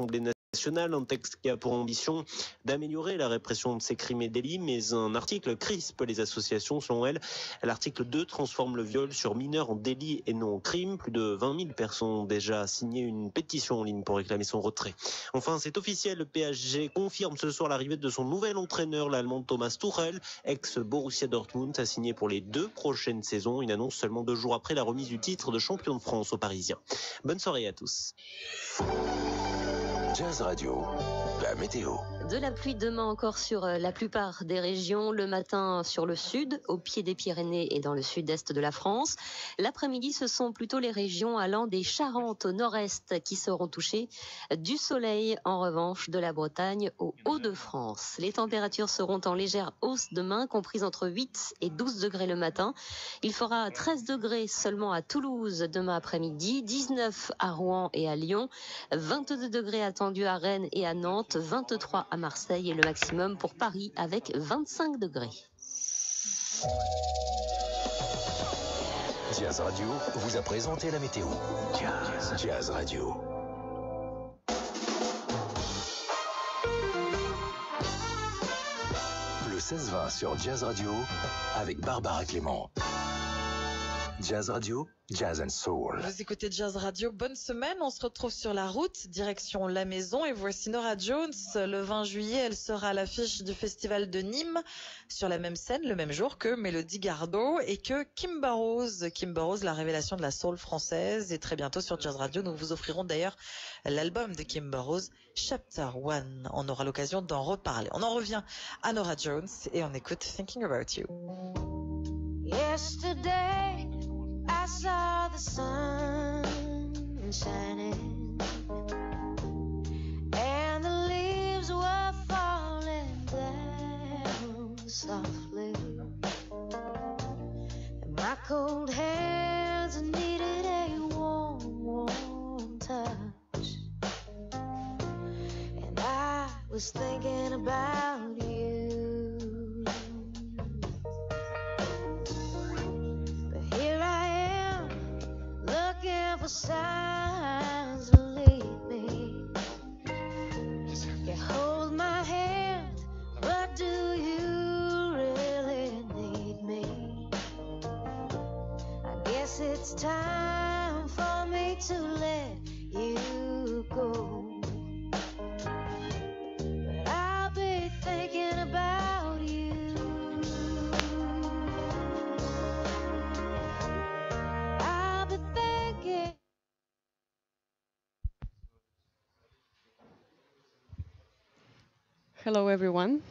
l'Assemblée nationale, un texte qui a pour ambition d'améliorer la répression de ces crimes et délits, mais un article crispe les associations selon elle. L'article 2 transforme le viol sur mineur en délit et non en crime. Plus de 20 000 personnes ont déjà signé une pétition en ligne pour réclamer son retrait. Enfin, c'est officiel, le PSG confirme ce soir l'arrivée de son nouvel entraîneur, l'allemand Thomas Tuchel, ex-Borussia Dortmund, a signé pour les deux prochaines saisons. Une annonce seulement deux jours après la remise du titre de champion de France aux Parisiens. Bonne soirée à tous. Jazz Radio, la météo. De la pluie demain encore sur euh, la plupart des régions, le matin sur le sud, au pied des Pyrénées et dans le sud-est de la France. L'après-midi, ce sont plutôt les régions allant des Charentes au nord-est qui seront touchées. Du soleil, en revanche, de la Bretagne au Hauts-de-France. Les températures seront en légère hausse demain, comprises entre 8 et 12 degrés le matin. Il fera 13 degrés seulement à Toulouse demain après-midi, 19 à Rouen et à Lyon, 22 degrés attendus à Rennes et à Nantes, 23 à Marseille et le maximum pour Paris avec 25 degrés. Jazz Radio vous a présenté la météo. Jazz, Jazz Radio. Le 16-20 sur Jazz Radio avec Barbara Clément. Jazz Radio, Jazz and Soul. Vous écoutez Jazz Radio, bonne semaine. On se retrouve sur la route, direction la maison. Et voici Nora Jones. Le 20 juillet, elle sera à l'affiche du festival de Nîmes, sur la même scène, le même jour que Mélodie Gardot et que Kimber Rose. Kimber Rose, la révélation de la soul française. Et très bientôt sur Jazz Radio, nous vous offrirons d'ailleurs l'album de Kimber Rose, Chapter One. On aura l'occasion d'en reparler. On en revient à Nora Jones et on écoute Thinking About You. Yesterday, I saw the sun shining, and the leaves were falling down softly. And my cold hands needed a warm, warm touch. And I was thinking about you. For signs lead me. You hold my hand, but do you really need me? I guess it's time Hello, everyone.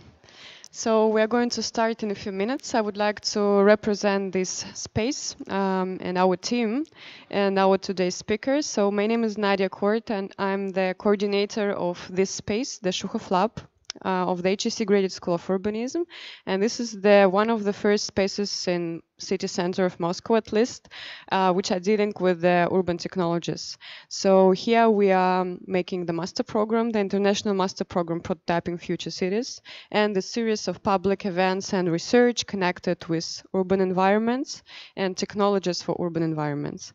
So we are going to start in a few minutes. I would like to represent this space um, and our team and our today's speakers. So my name is Nadia Kort, and I'm the coordinator of this space, the Shukhov Lab. Uh, of the HSE Graduate School of Urbanism, and this is the one of the first spaces in city center of Moscow, at least, uh, which are dealing with the urban technologies. So here we are making the master program, the international master program prototyping future cities, and a series of public events and research connected with urban environments and technologies for urban environments.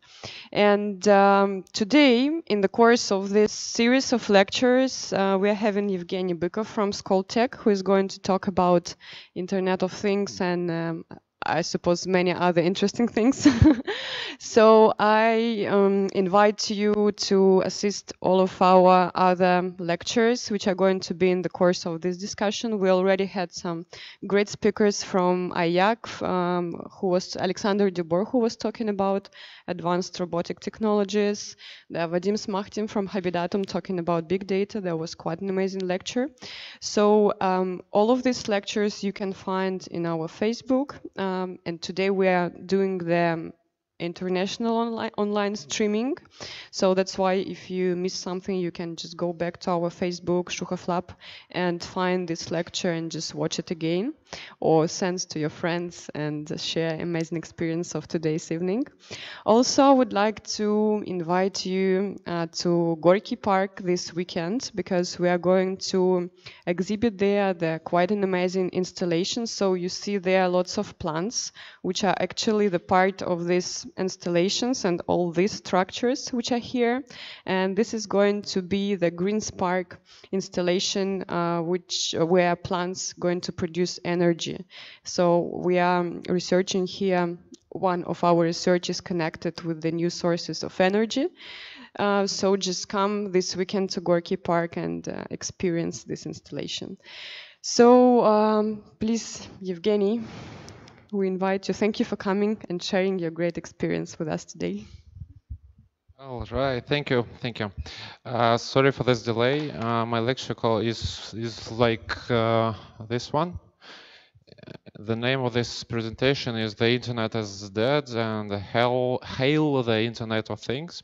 And um, today, in the course of this series of lectures, uh, we are having Evgeny Bykov from Skoltech, who is going to talk about Internet of Things and um, I suppose many other interesting things. so I um, invite you to assist all of our other lectures, which are going to be in the course of this discussion. We already had some great speakers from IAC, um, who was Alexander Dubor, who was talking about advanced robotic technologies. The Vadim Smakhtin from Habidatum talking about big data. That was quite an amazing lecture. So um, all of these lectures you can find in our Facebook. Um, and today we are doing the international online, online streaming. So that's why if you miss something, you can just go back to our Facebook, Shukhov Lab, and find this lecture and just watch it again. Or send to your friends and share amazing experience of today's evening. Also, I would like to invite you uh, to Gorky Park this weekend because we are going to exhibit there the quite an amazing installation. So you see there are lots of plants which are actually the part of these installations and all these structures which are here. And this is going to be the Green Spark installation, uh, which where plants going to produce energy. So we are researching here. One of our research is connected with the new sources of energy. Uh, so just come this weekend to Gorky Park and uh, experience this installation. So um, please, Evgeny, we invite you. Thank you for coming and sharing your great experience with us today. All right, thank you, thank you. Uh, sorry for this delay. Uh, my lecture call is is like uh, this one. The name of this presentation is "The Internet is Dead" and "Hail, Hail the Internet of Things."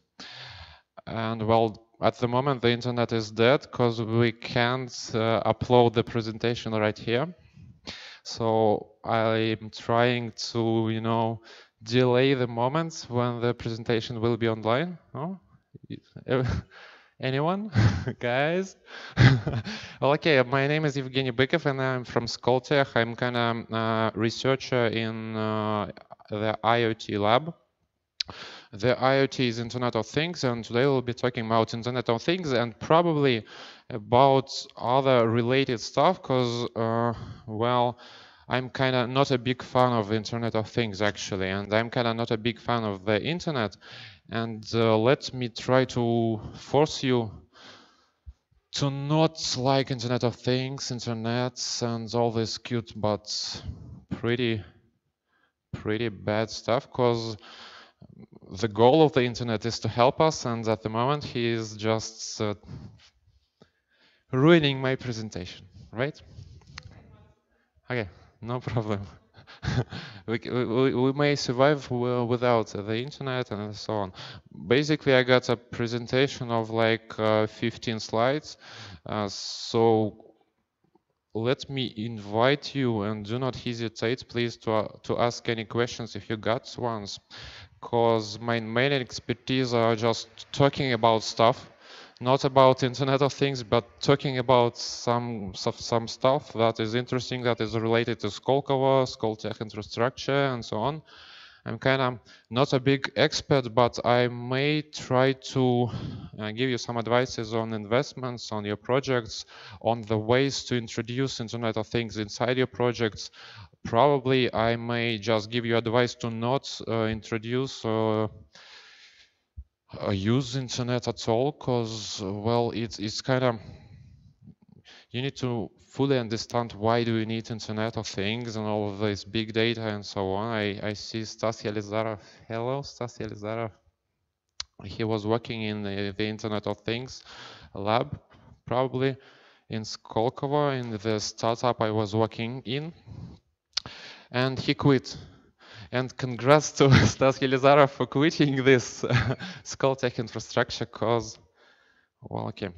And well, at the moment, the internet is dead because we can't uh, upload the presentation right here. So I'm trying to, you know, delay the moments when the presentation will be online. Oh, anyone, guys? well, okay. My name is Evgeny Bykov, and I'm from Skoltech. I'm kind of uh, researcher in uh, the IoT lab. The IoT is Internet of Things, and today we'll be talking about Internet of Things and probably about other related stuff, because, uh, well, I'm kind of not a big fan of Internet of Things actually, and I'm kind of not a big fan of the internet. And uh, let me try to force you to not like Internet of Things, Internet, and all this cute but pretty, pretty bad stuff. Because the goal of the internet is to help us, and at the moment he is just uh, ruining my presentation, right? Okay no problem. we, we, we, may survive without the internet and so on. Basically, I got a presentation of like uh, 15 slides. Uh, so let me invite you and do not hesitate, please, to, uh, to ask any questions if you got ones. Because my main expertise are just talking about stuff not about Internet of Things, but talking about some some stuff that is interesting, that is related to Skolkovo, Skoltech infrastructure, and so on. I'm kind of not a big expert, but I may try to uh, give you some advices on investments, on your projects, on the ways to introduce Internet of Things inside your projects. Probably I may just give you advice to not uh, introduce uh, uh, use internet at all? Because well it's it's kind of you need to fully understand why do you need internet of things and all of this big data and so on. I i see Stasy Elizarov hello Stasy Elizarov he was working in the, the internet of things lab probably in Skolkovo in the startup i was working in. And he quit and congrats to Stas Yelizarov for quitting this uh, Skoltech infrastructure cause, well, okay.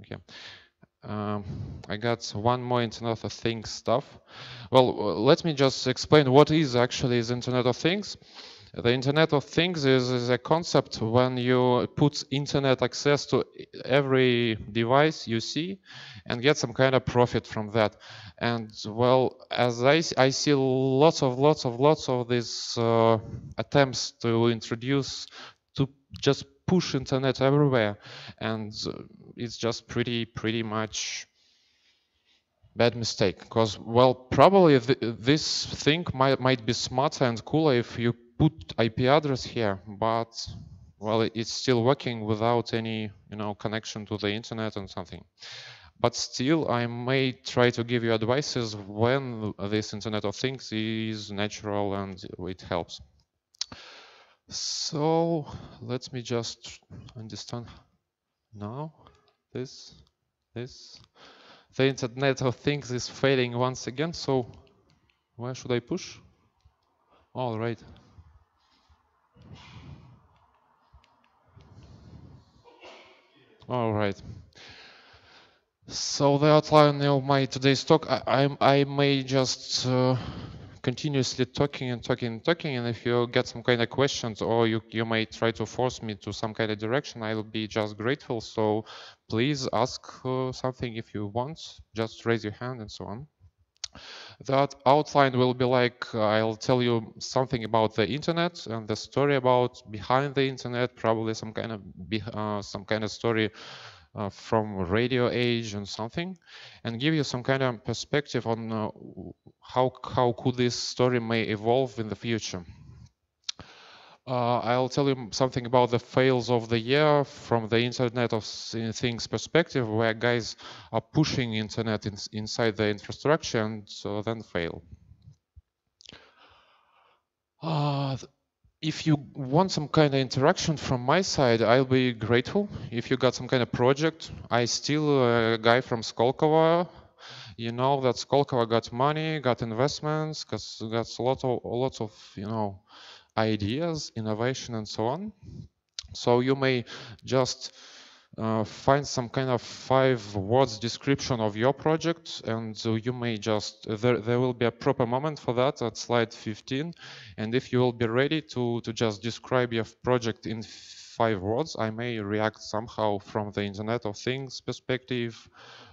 Okay. Um, I got one more Internet of Things stuff. Well, let me just explain what is actually is Internet of Things. The Internet of Things is, is, a concept when you put internet access to every device you see and get some kind of profit from that. And well, as I, I see lots of lots of lots of these uh, attempts to introduce to just push internet everywhere, and it's just pretty pretty much bad mistake because well probably th this thing might might be smarter and cooler if you put IP address here, but well, it's still working without any, you know, connection to the internet and something. But still, I may try to give you advices when this Internet of Things is natural and it helps. So let me just understand now this, this. The Internet of Things is failing once again, so where should I push? All right. All right. So the outline of my today's talk, I, I, I may just uh, continuously talking and talking and talking, and if you get some kind of questions or you, you may try to force me to some kind of direction, I'll be just grateful. So please ask uh, something if you want, just raise your hand and so on. That outline will be like, I'll tell you something about the internet and the story about behind the internet, probably some kind of, uh, some kind of story uh, from radio age and something and give you some kind of perspective on uh, how how could this story may evolve in the future uh, I'll tell you something about the fails of the year from the Internet of Things perspective, where guys are pushing internet in, inside the infrastructure and so then fail. Uh, if you want some kind of interaction from my side, I'll be grateful. If you got some kind of project, I still a guy from Skolkovo. You know that Skolkovo got money, got investments, got, got a lot of lots of you know ideas, innovation, and so on. So you may just uh, find some kind of five words description of your project and so you may just there, there will be a proper moment for that at slide 15 and if you will be ready to to just describe your project in five words i may react somehow from the internet of things perspective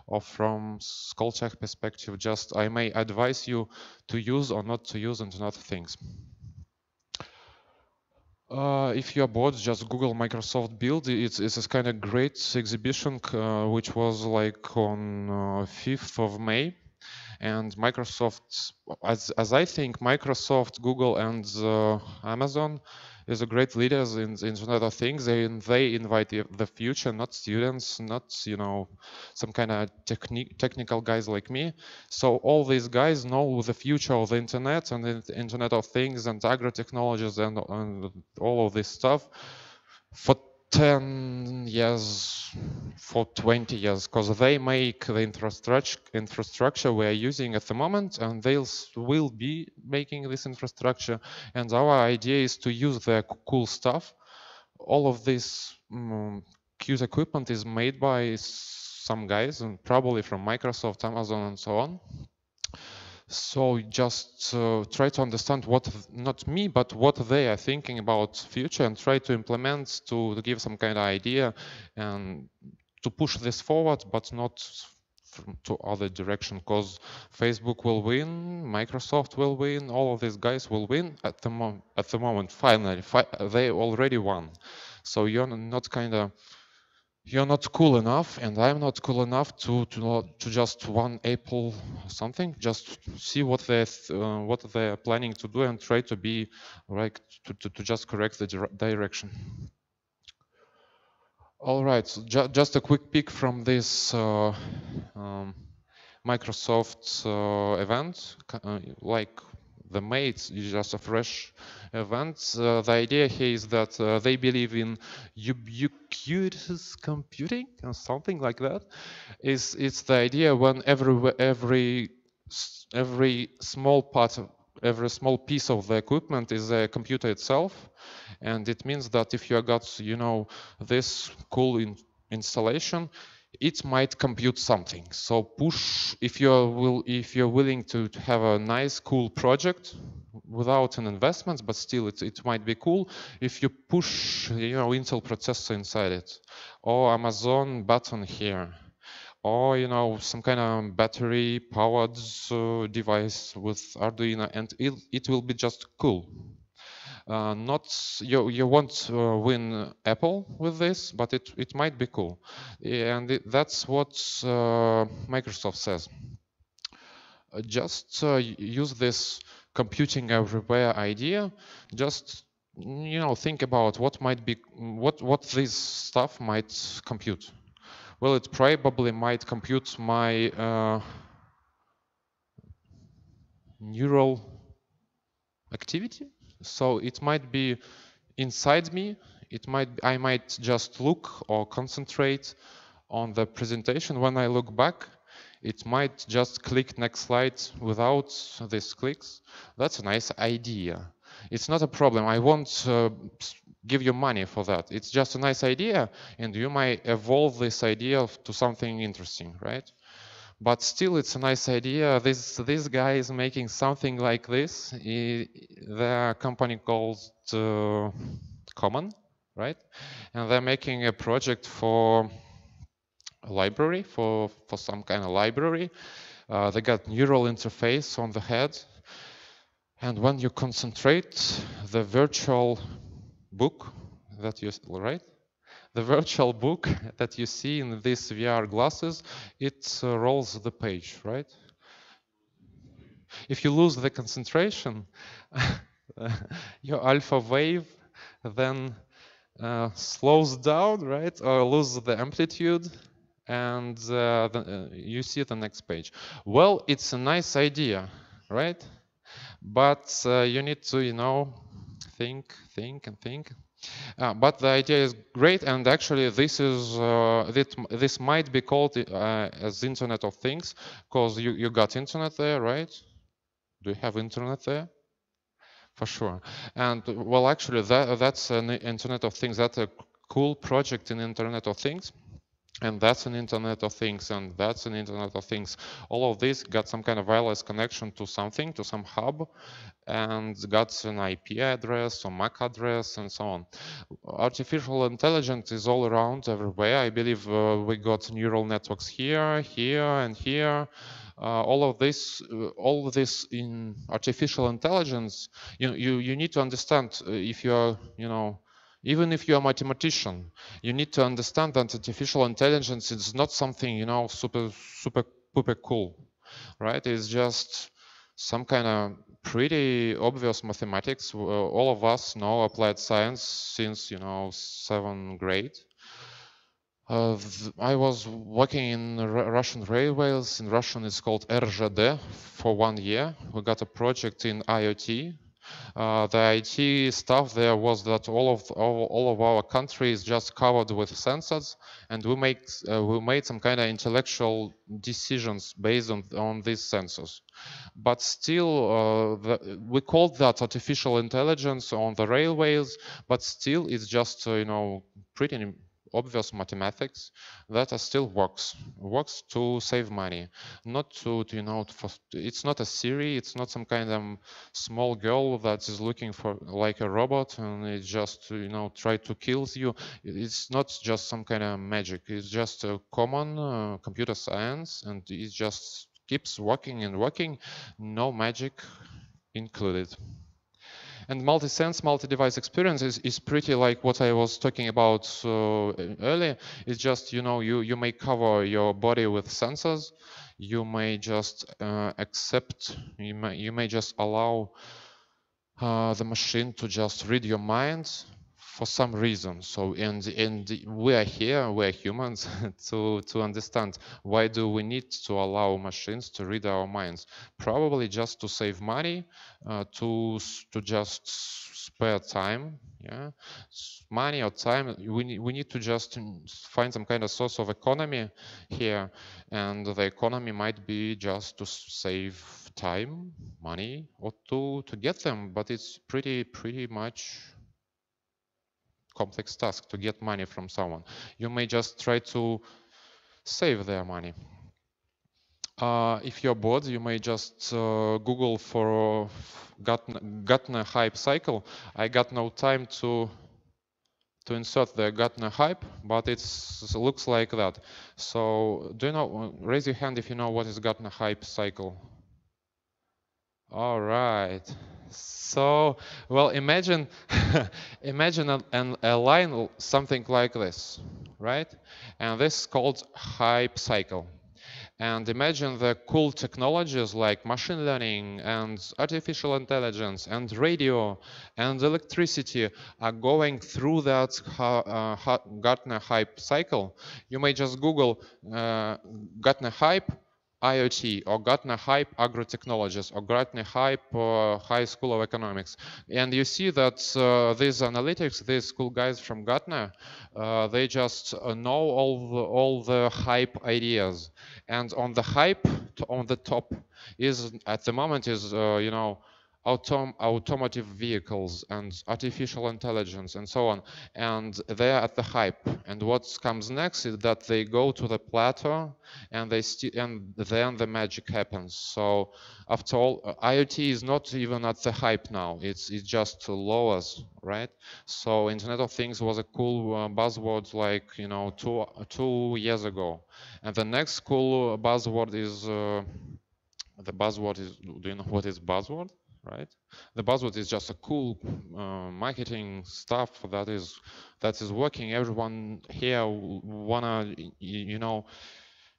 or from Skoltech perspective. Just i may advise you to use or not to use internet of things uh, if you're bored, just Google Microsoft Build. It's, it's a kind of great exhibition, uh, which was like on uh, 5th of May. And Microsoft, as, as I think, Microsoft, Google, and uh, Amazon is a great leaders in the Internet of Things. They, they invite the future, not students, not you know some kind of techni technical guys like me. So all these guys know the future of the Internet and the Internet of Things and agro technologies and, and all of this stuff for 10 years for 20 years because they make the infrastructure infrastructure we're using at the moment and they will be making this infrastructure. And our idea is to use their cool stuff. All of this um, cute equipment is made by some guys and probably from Microsoft Amazon and so on so just uh, try to understand what, not me, but what they are thinking about future and try to implement to, give some kind of idea and to push this forward, but not to other direction because Facebook will win, Microsoft will win, all of these guys will win at the moment. At the moment, finally, fi they already won. So you're not kind of you're not cool enough and i'm not cool enough to to not, to just one apple something just see what they uh, what they're planning to do and try to be right to, to, to just correct the direction. All right so ju just a quick peek from this uh, um, microsoft uh, event. Uh, like the mates is just a fresh event. Uh, the idea here is that uh, they believe in ubiquitous computing or something like that. Is it's the idea when every every every small part of every small piece of the equipment is a computer itself, and it means that if you got you know this cool in installation it might compute something. So push if you're will if you're willing to, have a nice cool project without an investment, but still it, it might be cool if you push you know Intel processor inside it or Amazon button here or you know some kind of battery powered uh, device with Arduino and it, it will be just cool uh, not you you won't uh, win Apple with this, but it it might be cool, and it, that's what uh, Microsoft says. Uh, just uh, use this computing everywhere idea. Just you know think about what might be what what this stuff might compute. Well, it probably might compute my uh, neural activity so it might be inside me. It might I might just look or concentrate on the presentation. When I look back, it might just click next slide without these clicks. That's a nice idea. It's not a problem. I won't uh, give you money for that. It's just a nice idea, and you might evolve this idea to something interesting, right? But still, it's a nice idea. This this guy is making something like this. He, the company called uh, Common, right? And they're making a project for a library, for for some kind of library. Uh, they got neural interface on the head, and when you concentrate, the virtual book that you right the virtual book that you see in these VR glasses, it uh, rolls the page, right? If you lose the concentration, your alpha wave then uh, slows down, right, or loses the amplitude, and uh, the, uh, you see the next page. Well, it's a nice idea, right? But uh, you need to, you know, think, think, and think. Uh, but the idea is great, and actually, this is uh, this, this might be called uh, as Internet of Things because you you got internet there, right? Do you have internet there? For sure. And well, actually, that that's an Internet of Things. That's a cool project in Internet of Things and that's an internet of things and that's an internet of things. All of this got some kind of wireless connection to something to some hub and got an ip address or mac address and so on. Artificial intelligence is all around everywhere. I believe uh, we got neural networks here here and here. Uh, all of this uh, all of this in artificial intelligence you you you need to understand uh, if you're you know even if you're a mathematician, you need to understand that artificial intelligence is not something, you know, super, super, super cool, right? It's just some kind of pretty obvious mathematics. All of us know applied science since, you know, seventh grade. Uh, I was working in Russian railways. In Russian, it's called RZD for one year. We got a project in IoT, uh, the IT stuff there was that all of all, all, of our country is just covered with sensors, and we make uh, we made some kind of intellectual decisions based on on these sensors. But still, uh, the, we called that artificial intelligence on the railways, but still, it's just uh, you know pretty obvious mathematics that still works. Works to save money not to, to you know for, it's not a siri it's not some kind of small girl that is looking for like a robot and it just you know try to kill you. It's not just some kind of magic it's just a common uh, computer science and it just keeps working and working no magic included and multi-sense, multi-device experience is, is pretty like what I was talking about uh, earlier. It's just, you know, you, you may cover your body with sensors. You may just uh, accept, you may, you may just allow uh, the machine to just read your mind for some reason. So and and we are here, we are humans, to to understand why do we need to allow machines to read our minds? Probably just to save money, uh, to to just spare time, yeah, money or time. We need we need to just find some kind of source of economy here, and the economy might be just to save time, money, or to to get them. But it's pretty pretty much complex task to get money from someone. You may just try to save their money. Uh, if you're bored, you may just uh, Google for Gartner, Gartner hype cycle. I got no time to to insert the Gartner hype, but it looks like that. So do you know, raise your hand if you know what is Gartner hype cycle. All right. So, well, imagine, imagine an, an, a line something like this, right? And this is called hype cycle. And imagine the cool technologies like machine learning and artificial intelligence and radio and electricity are going through that uh, Gartner hype cycle. You may just Google uh, Gartner hype IoT or Gartner Hype Agro Technologies or Gartner Hype uh, High School of Economics. And you see that uh, these analytics, these cool guys from Gartner, uh, they just uh, know all the, all the hype ideas. And on the hype, on the top is at the moment is, uh, you know, autom automotive vehicles and artificial intelligence and so on. And they are at the hype. And what comes next is that they go to the plateau and they and then the magic happens. So after all, uh, IoT is not even at the hype now. It's it's just lowers, right? So Internet of Things was a cool uh, buzzword like you know two two years ago, and the next cool buzzword is. Uh, the buzzword is do you know what is buzzword right? The buzzword is just a cool uh, marketing stuff that is that is working. Everyone here wanna you know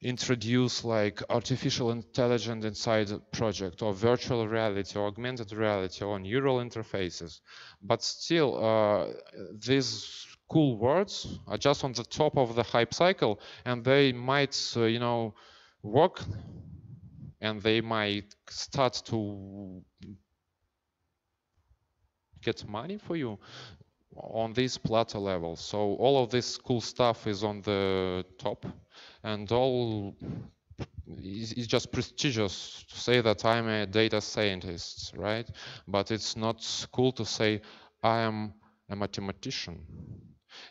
introduce like artificial intelligence inside a project or virtual reality or augmented reality or neural interfaces. But still uh, these cool words are just on the top of the hype cycle and they might uh, you know work and they might start to get money for you on this plateau level. So all of this cool stuff is on the top and all it's just prestigious to say that I'm a data scientist, right? But it's not cool to say I am a mathematician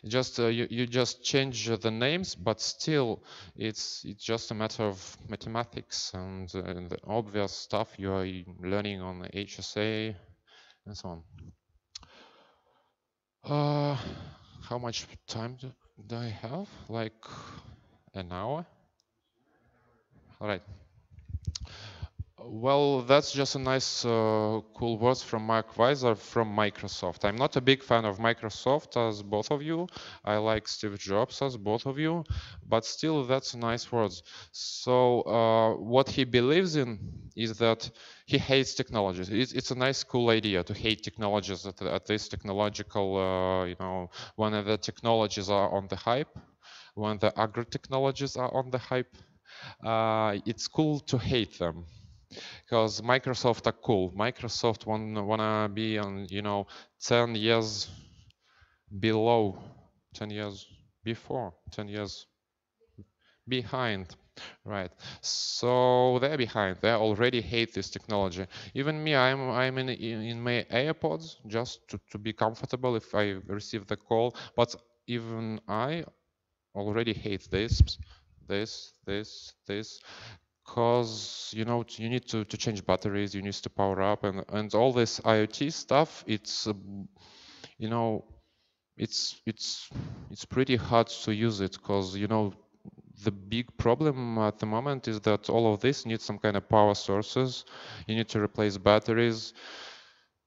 just uh, you, you just change the names but still it's it's just a matter of mathematics and, uh, the obvious stuff you are learning on HSE and so on uh, how much time do, do I have? Like an hour? All right well, that's just a nice, uh, cool words from Mark Weiser from Microsoft. I'm not a big fan of Microsoft as both of you. I like Steve Jobs as both of you, but still, that's nice words. So, uh, what he believes in is that he hates technologies. It's, it's a nice, cool idea to hate technologies at, at this technological, uh, you know, when the technologies are on the hype, when the agro technologies are on the hype. Uh, it's cool to hate them because Microsoft are cool. Microsoft want wanna be on you know 10 years below, 10 years before, 10 years behind right? So they're behind. They already hate this technology. Even me i'm i'm in in my airpods just to, to be comfortable if i receive the call. But even i already hate this this this this because you know you need to, to change batteries you need to power up and and all this iot stuff it's uh, you know it's it's it's pretty hard to use it because you know the big problem at the moment is that all of this needs some kind of power sources. You need to replace batteries.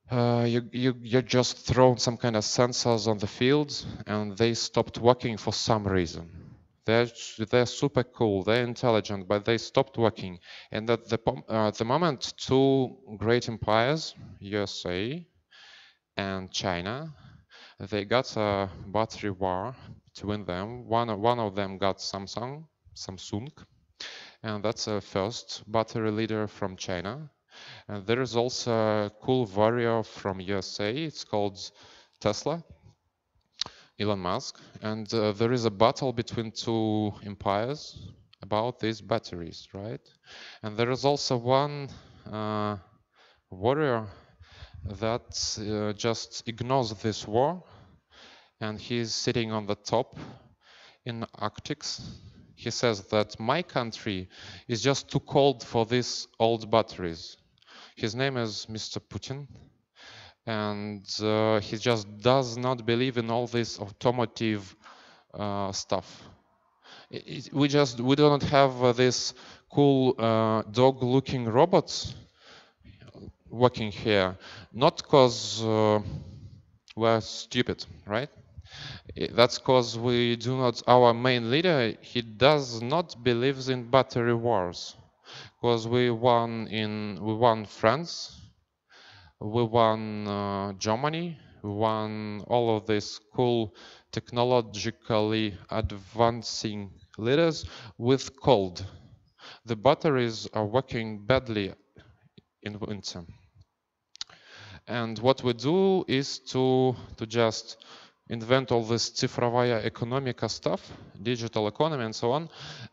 Uh, you, you, you just thrown some kind of sensors on the field and they stopped working for some reason they're, they're super cool, they're intelligent, but they stopped working. And at the, uh, the moment, two great empires, USA and China, they got a battery war between them. One, one of them got Samsung, Samsung, and that's a first battery leader from China. And there is also a cool warrior from USA. It's called Tesla. Elon Musk, and uh, there is a battle between two empires about these batteries, right? And there is also one uh, warrior that uh, just ignores this war, and he's sitting on the top in Arctics. He says that my country is just too cold for these old batteries. His name is Mr. Putin and uh, he just does not believe in all this automotive uh, stuff. It, it, we just we don't have uh, this cool uh, dog-looking robots working here, not because uh, we're stupid, right? That's because we do not. Our main leader he does not believes in battery wars, because we won in we won France we won uh, Germany, we won all of these cool technologically advancing leaders with cold. The batteries are working badly in winter. And what we do is to, to just invent all this цифровая экономика stuff, digital economy and so on.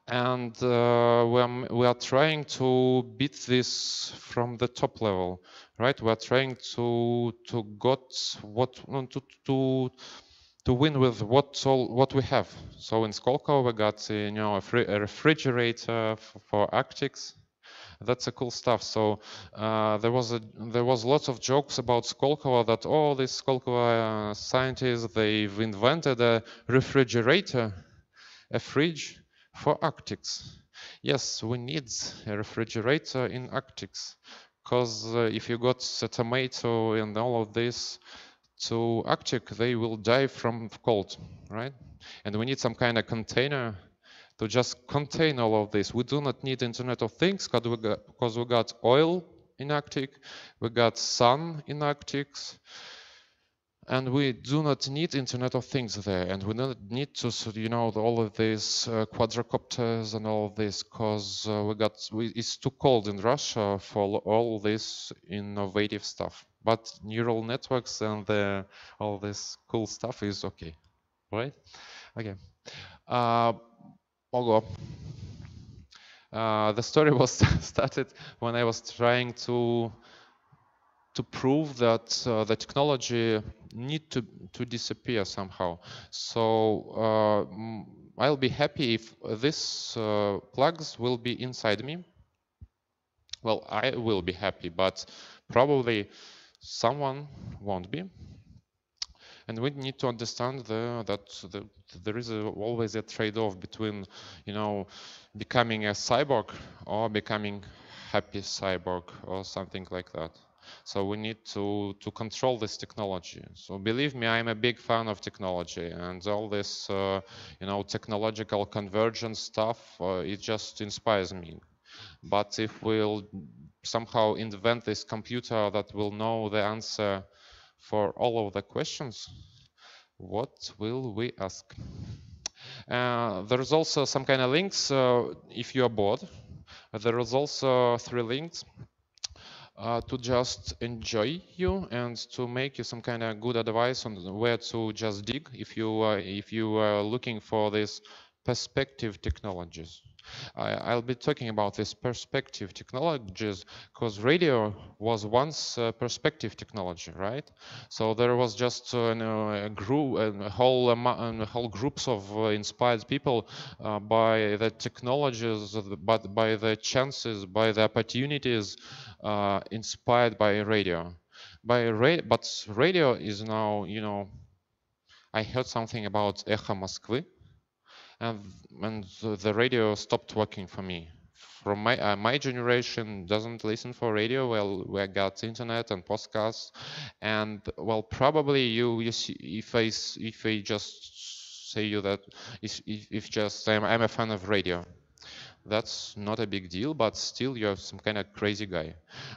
And uh, we, are, we are trying to beat this from the top level, right? We are trying to to got what to to to win with what all what we have. So in Skolkovo we got you know a, a refrigerator for Arctics that's a cool stuff. So uh, there was a there was lots of jokes about Skolkovo that all oh, these Skolkovo uh, scientists they've invented a refrigerator, a fridge for Arctics. Yes, we need a refrigerator in Arctics because uh, if you got a tomato and all of this to Arctic, they will die from cold, right? And we need some kind of container to just contain all of this. We do not need Internet of Things because we got, because we got oil in Arctic, we got sun in Arctic, and we do not need Internet of Things there, and we don't need to, you know, all of these uh, quadrocopters and all of this, because uh, we got, we, it's too cold in Russia for all this innovative stuff. But neural networks and the, all this cool stuff is okay, right? Okay. Uh, Pogo. Uh, the story was started when I was trying to to prove that uh, the technology need to to disappear somehow. So uh, I'll be happy if this uh, plugs will be inside me. Well, I will be happy, but probably someone won't be and we need to understand the, that the, there is a, always a trade-off between, you know, becoming a cyborg or becoming happy cyborg or something like that. So we need to to control this technology. So believe me, I'm a big fan of technology and all this, uh, you know, technological convergence stuff. Uh, it just inspires me. But if we'll somehow invent this computer that will know the answer for all of the questions, what will we ask? Uh, there's also some kind of links uh, if you are bored. There is also three links uh, to just enjoy you and to make you some kind of good advice on where to just dig if you if you are looking for these perspective technologies. I, will be talking about this perspective technologies because radio was once perspective technology, right? So there was just uh, a group, a whole, a whole groups of uh, inspired people uh, by the technologies, but by the chances, by the opportunities uh, inspired by radio. By ra but radio is now, you know, I heard something about Echo Moskvy and, and the radio stopped working for me. From my uh, my generation doesn't listen for radio. Well, we got internet and podcasts, and well, probably you you see if I if I just say you that if if just I'm, I'm a fan of radio, that's not a big deal, but still you're some kind of crazy guy.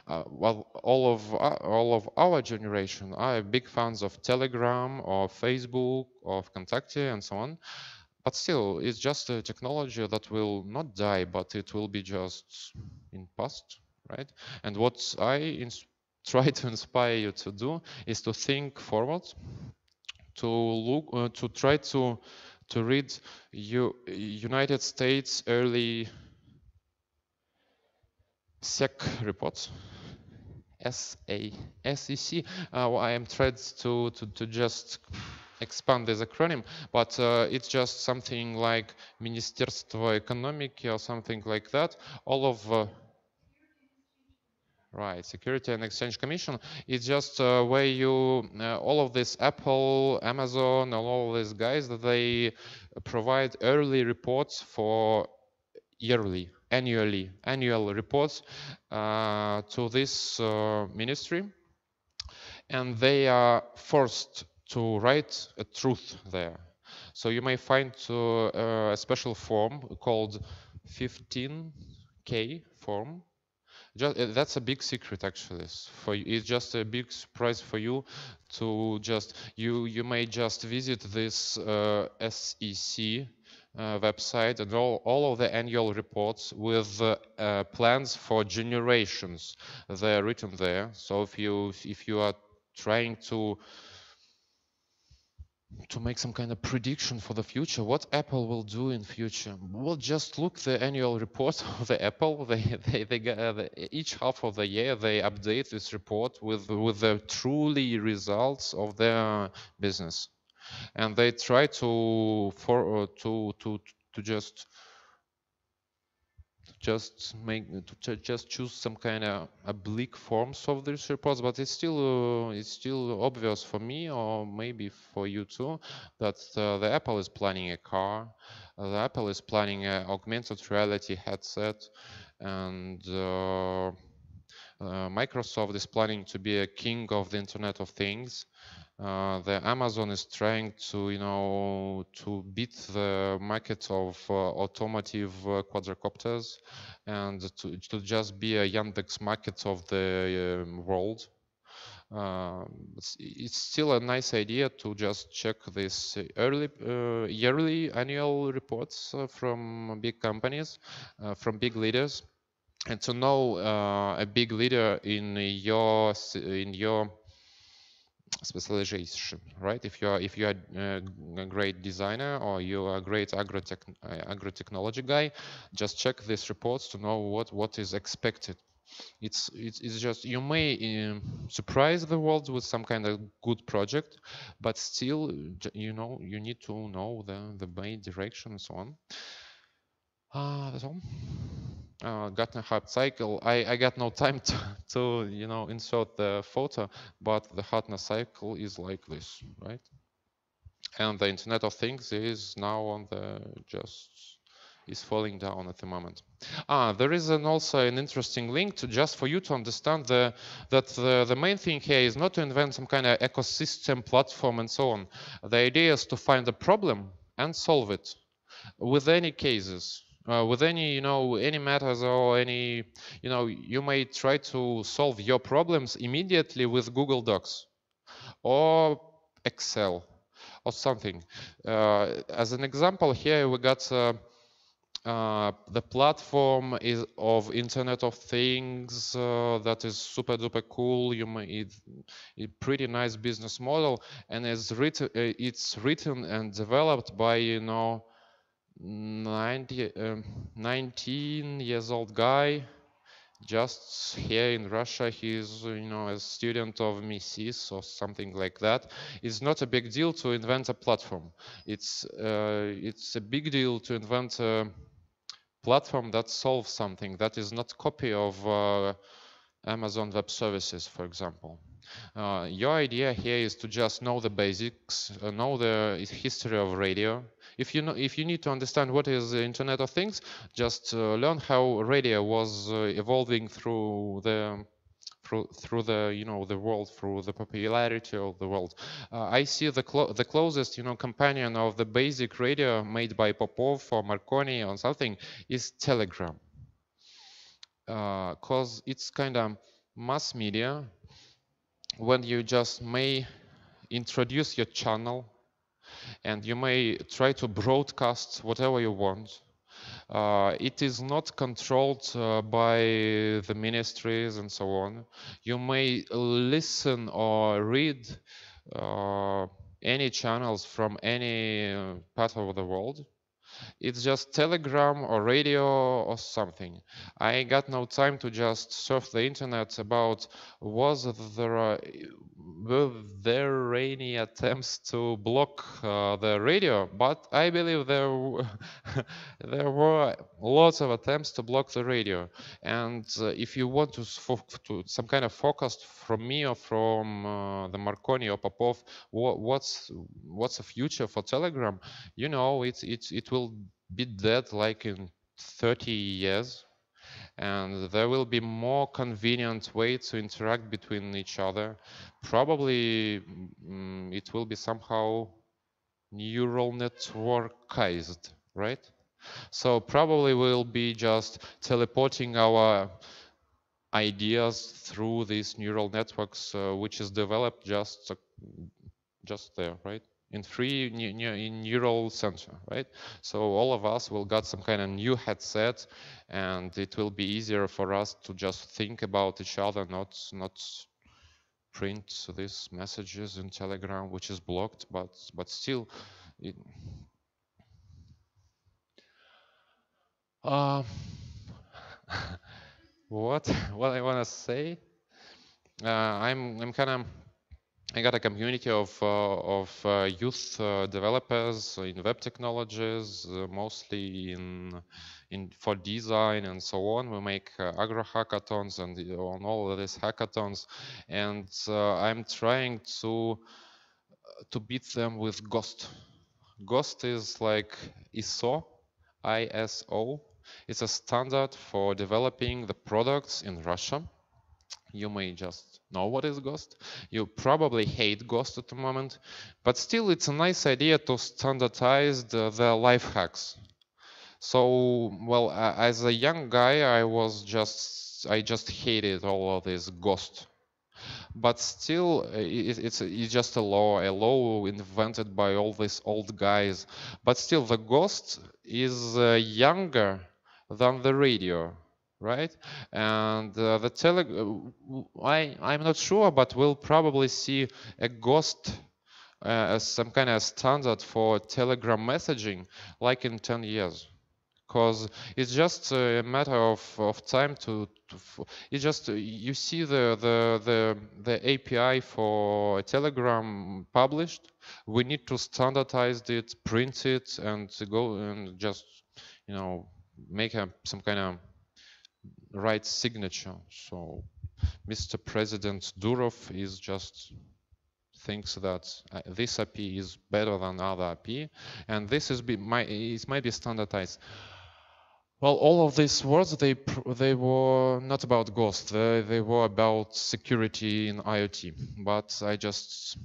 Uh, well, all of uh, all of our generation are big fans of Telegram or Facebook or Contact and so on. But still, it's just a technology that will not die, but it will be just in past, right? And what I try to inspire you to do is to think forward, to look, uh, to try to to read you, United States early SEC reports. SA, SEC. Uh, I am tried to, to, to just expand this acronym, but uh, it's just something like Ministerstvo Economic or something like that. All of uh, Right, Security and Exchange Commission. It's just uh, where you, uh, all of this Apple, Amazon, all of these guys, that they provide early reports for yearly, annually, annual reports uh, to this uh, ministry. And they are forced to write a truth there. So you may find uh, a special form called 15K form. Just, uh, that's a big secret actually. For it's just a big surprise for you to just you you may just visit this uh, SEC uh, website and all, all of the annual reports with uh, uh, plans for generations. They are written there. So if you if you are trying to to make some kind of prediction for the future what apple will do in future. Well just look the annual report of the apple. They they, they uh, each half of the year they update this report with with the truly results of their business. And they try to for uh, to to to just just make to just choose some kind of oblique forms of these reports but it's still uh, it's still obvious for me or maybe for you too that uh, the apple is planning a car uh, the apple is planning an augmented reality headset and uh, uh, microsoft is planning to be a king of the internet of things uh, the Amazon is trying to, you know, to beat the market of uh, automotive uh, quadricopters and to, to just be a Yandex market of the um, world. Uh, it's, it's, still a nice idea to just check this early uh, yearly annual reports uh, from big companies, from big leaders, and to know a big leader in your in your specialization, right? If you are if you are uh, a great designer or you are a great agro-tech, uh, agro-technology guy, just check these reports to know what what is expected. It's it's, it's just you may um, surprise the world with some kind of good project, but still you know you need to know the the main direction and so on. Uh, that's all uh, Gartner Cycle, I, I got no time to, to, you know, insert the photo, but the Gartner Cycle is like this, right? And the Internet of Things is now on the just is falling down at the moment. Ah, there is an also an interesting link to just for you to understand the, that the, the main thing here is not to invent some kind of ecosystem platform and so on. The idea is to find a problem and solve it with any cases uh, with any you know any matters or any you know you may try to solve your problems immediately with google docs or excel or something. Uh, as an example here we got uh, uh the platform is of internet of things uh, that is super duper cool. You may it, pretty nice business model and it's written uh, it's written and developed by you know 90, um, 19 years old guy just here in Russia. He's you know a student of MISIS or something like that. It's not a big deal to invent a platform. It's uh, it's a big deal to invent a platform that solves something that is not copy of uh, Amazon Web Services for example uh, your idea here is to just know the basics uh, know the history of radio. If you know, if you need to understand what is the Internet of Things, just uh, learn how radio was uh, evolving through the through through the you know the world through the popularity of the world. Uh, i see the clo the closest you know companion of the basic radio made by popov or marconi or something is telegram. Because uh, it's kind of mass media when you just may introduce your channel and you may try to broadcast whatever you want. Uh, it is not controlled uh, by the ministries and so on. You may listen or read uh, any channels from any uh, part of the world it's just Telegram or radio or something. I got no time to just surf the internet about was there were there any attempts to block uh, the radio, but I believe there there were lots of attempts to block the radio. And uh, if you want to, to some kind of forecast from me or from uh, the Marconi or Popov, what, what's what's the future for Telegram? You know, it's it's it will be dead like in 30 years and there will be more convenient way to interact between each other. Probably mm, it will be somehow neural networkized right? So probably we'll be just teleporting our ideas through these neural networks uh, which is developed just uh, just there right in free in neural center, right? So all of us will got some kind of new headset, and it will be easier for us to just think about each other, not not print these messages in Telegram, which is blocked, but but still, it, uh, what what I want to say? Uh, I'm I'm kind of I got a community of uh, of uh, youth uh, developers in web technologies, mostly in in for design and so on. We make agro hackathons and on all these hackathons, and I'm trying to to beat them with GOST. GOST is like ISO, ISO. It's a standard for developing the products in Russia you may just know what is GOST. You probably hate GOST at the moment, but still it's a nice idea to standardize the, the life hacks. So, well, uh, as a young guy, I was just, I just hated all of this GOST. But still, it, it's, it's just a law, a law invented by all these old guys. But still, the GOST is uh, younger than the radio right? And uh, the tele, uh, I I'm not sure, but we'll probably see a GOST uh, as some kind of standard for Telegram messaging, like in 10 years. Because it's just a matter of, of time to, to you just you see the, the the the API for Telegram published. We need to standardize it, print it, and go and just you know make a, some kind of right signature. So Mr. President Durov is just thinks that uh, this API is better than other API, and this is be, my, it might be standardized. Well, all of these words, they they were not about GOST, they, they were about security in IoT, but I just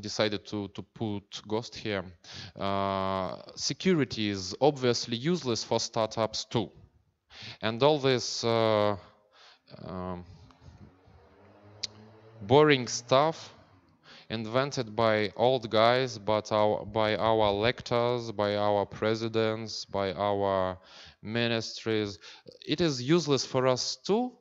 decided to, to put GOST here. Uh, security is obviously useless for startups too. And all this uh, um, boring stuff invented by old guys, but our, by our lectors, by our presidents, by our ministries. It is useless for us too,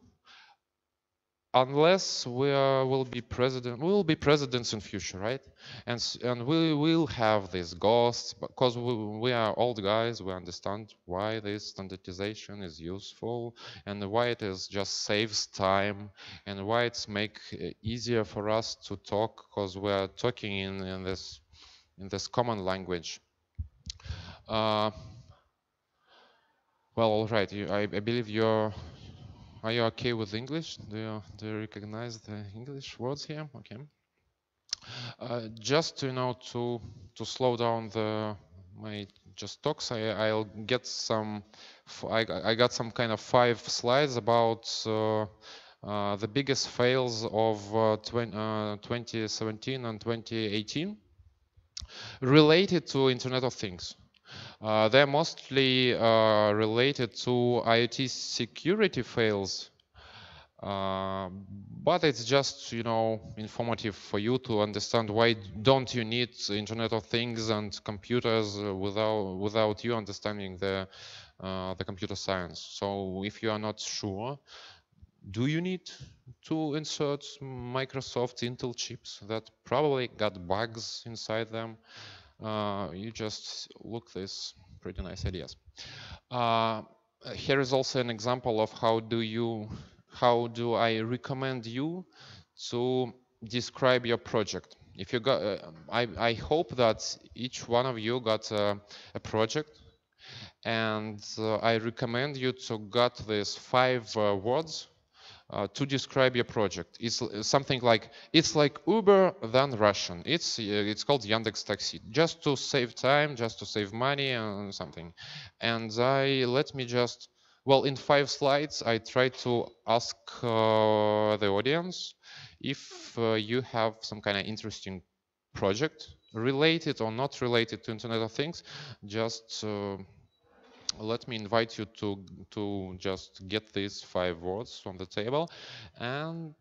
unless we are, will be president we will be presidents in future right? And and we will have these GOSTs because we, we are old guys we understand why this standardization is useful and why it is just saves time and why it's make easier for us to talk because we are talking in, in this in this common language. Uh, well all right you, I, I believe you're are you okay with English? Do you, do you recognize the English words here? Okay. Uh, just to, you know to to slow down the my just talks, I, I'll get some. I, I got some kind of five slides about uh, uh, the biggest fails of uh, 20, uh, 2017 and 2018 related to Internet of Things. Uh, they're mostly uh, related to IoT security fails. Uh, but it's just, you know, informative for you to understand why don't you need Internet of Things and computers without without you understanding the uh, the computer science. So if you are not sure, do you need to insert Microsoft Intel chips that probably got bugs inside them? Uh, you just look these pretty nice ideas. Uh, here is also an example of how do you, how do I recommend you to describe your project. If you got, uh, I, I hope that each one of you got a, a project and uh, I recommend you to get these five uh, words uh, to describe your project. It's something like it's like Uber than Russian. It's uh, it's called Yandex Taxi. Just to save time, just to save money and something. And I let me just well in five slides I try to ask uh, the audience if uh, you have some kind of interesting project related or not related to Internet of Things. Just uh, let me invite you to to just get these five words from the table and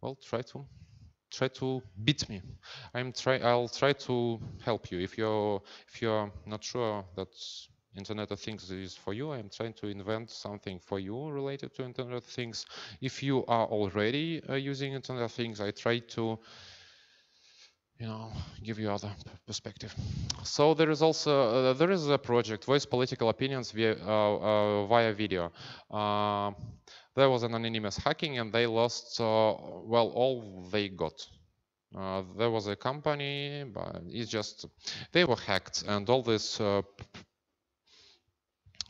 well try to try to beat me i'm try i'll try to help you if you're if you're not sure that Internet of Things is for you. I'm trying to invent something for you related to Internet of Things. If you are already uh, using Internet of Things, I try to you know give you other perspective. So there is also uh, there is a project voice political opinions via uh, uh, via video. Uh, there was an anonymous hacking and they lost uh, well all they got. Uh, there was a company but it's just they were hacked and all this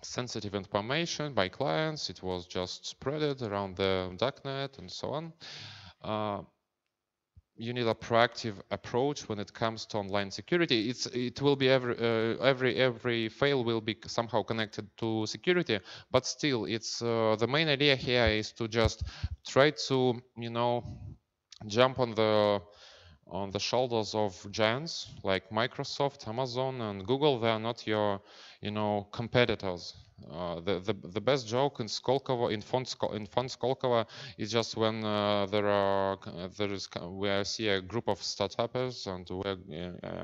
sensitive information by clients it was just spreaded around the darknet and so on you need a proactive approach when it comes to online security. It's it will be every uh, every every fail will be somehow connected to security, but still, it's uh, the main idea here is to just try to you know jump on the on the shoulders of giants like Microsoft, Amazon, and Google. They are not your you know competitors uh, the, the the best joke in Skolkovo in font in font Skolkovo is just when uh, there are there is we see a group of startups and uh,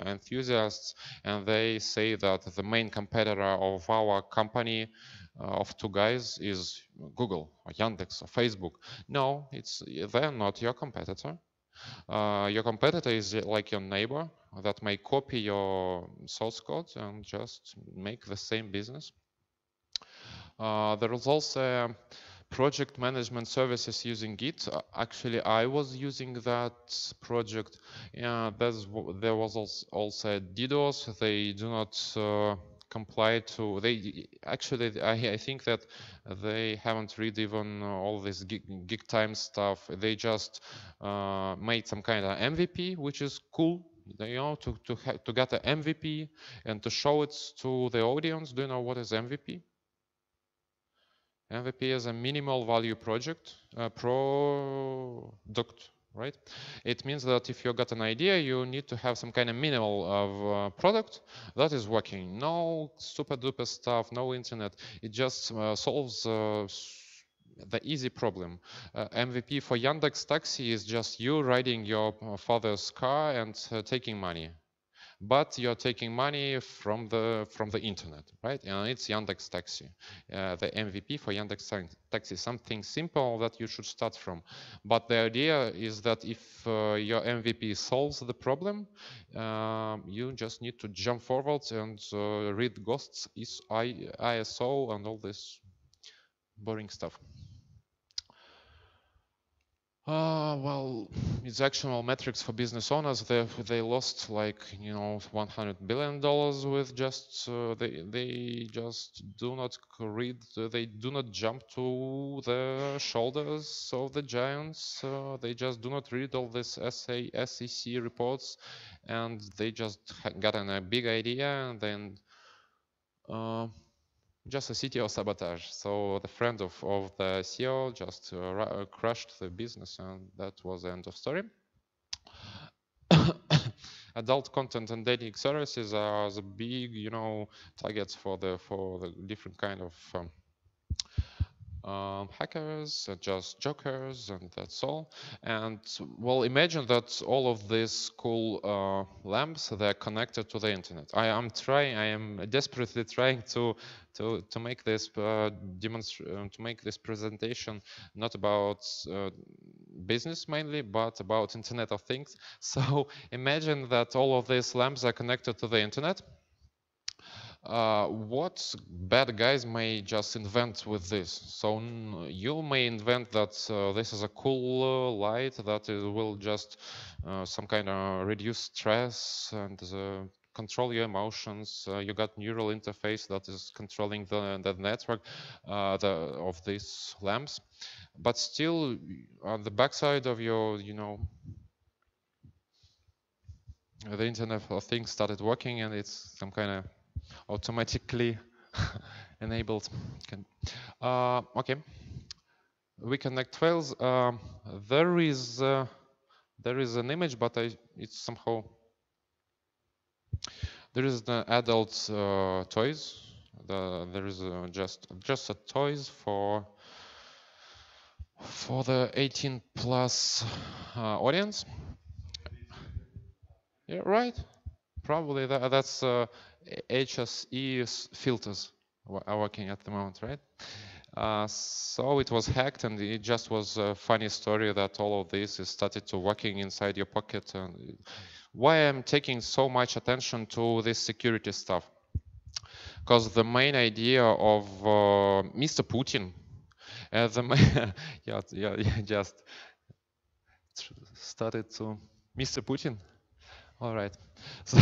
enthusiasts and they say that the main competitor of our company uh, of two guys is Google or Yandex or Facebook. No, it's they're not your competitor. Uh, your competitor is like your neighbor that may copy your source code and just make the same business. Uh, there is also project management services using Git. Uh, actually, I was using that project. Yeah, there was also DDoS. They do not uh, comply to they actually I, I, think that they haven't read even all this gig time stuff they just uh, made some kind of mvp which is cool you know to to to get an mvp and to show it to the audience do you know what is mvp MVP is a minimal value project uh, product, right? It means that if you got an idea, you need to have some kind of minimal of uh, product that is working. No super duper stuff, no internet. It just uh, solves uh, the easy problem. Uh, MVP for Yandex Taxi is just you riding your uh, father's car and taking money but you're taking money from the from the internet, right? And it's Yandex Taxi, uh, the MVP for Yandex Taxi, something simple that you should start from. But the idea is that if uh, your MVP solves the problem, uh, you just need to jump forward and uh, read GOSTs, ISO, and all this boring stuff. Uh, well, it's actual metrics for business owners. They they lost like you know 100 billion dollars with just uh, they they just do not read. They do not jump to the shoulders of the giants. Uh, they just do not read all this SA, SEC reports, and they just got a big idea and then. Just a CTO sabotage. So the friend of, of the CEO just uh, uh, crushed the business and that was the end of story. Adult content and dating services are the big, you know, targets for the for the different kind of um, um, hackers, uh, just jokers, and that's all. And well, imagine that all of these cool uh, lamps they're connected to the internet. I am trying, I am desperately trying to to to make this uh, uh, to make this presentation not about uh, business mainly, but about Internet of Things. So imagine that all of these lamps are connected to the internet uh, what bad guys may just invent with this. So you may invent that uh, this is a cool uh, light that will just uh, some kind of reduce stress and control your emotions. You got neural interface that is controlling the, the network the, of these lamps. But still, on the backside of your, you know, the Internet of Things started working and it's some kind of automatically enabled. Uh, okay, we connect files. Uh, there is uh, there is an image, but I, it's somehow there is the adult uh, toys. The, there is just just a toys for for the 18 plus uh, audience. Yeah, right probably that, that's uh, HSE filters are working at the moment, right? Uh, so it was hacked, and it just was a funny story that all of this is started to working inside your pocket. And why I'm taking so much attention to this security stuff? Because the main idea of uh, Mr. Putin, uh, the yeah, yeah, yeah, just started to Mr. Putin. All right. So,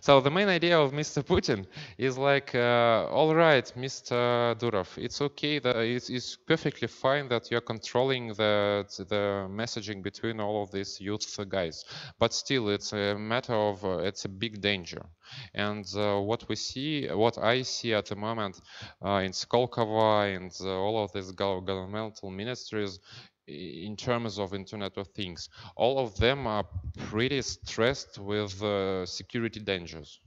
so the main idea of Mr. Putin is like, uh, all right, Mr. Durov, it's okay that it's, it's perfectly fine that you're controlling the the messaging between all of these youth guys, but still, it's a matter of uh, it's a big danger. And uh, what we see, what I see at the moment uh, in Skolkovo and uh, all of these governmental ministries in terms of Internet of Things, all of them are pretty stressed with uh, security dangers.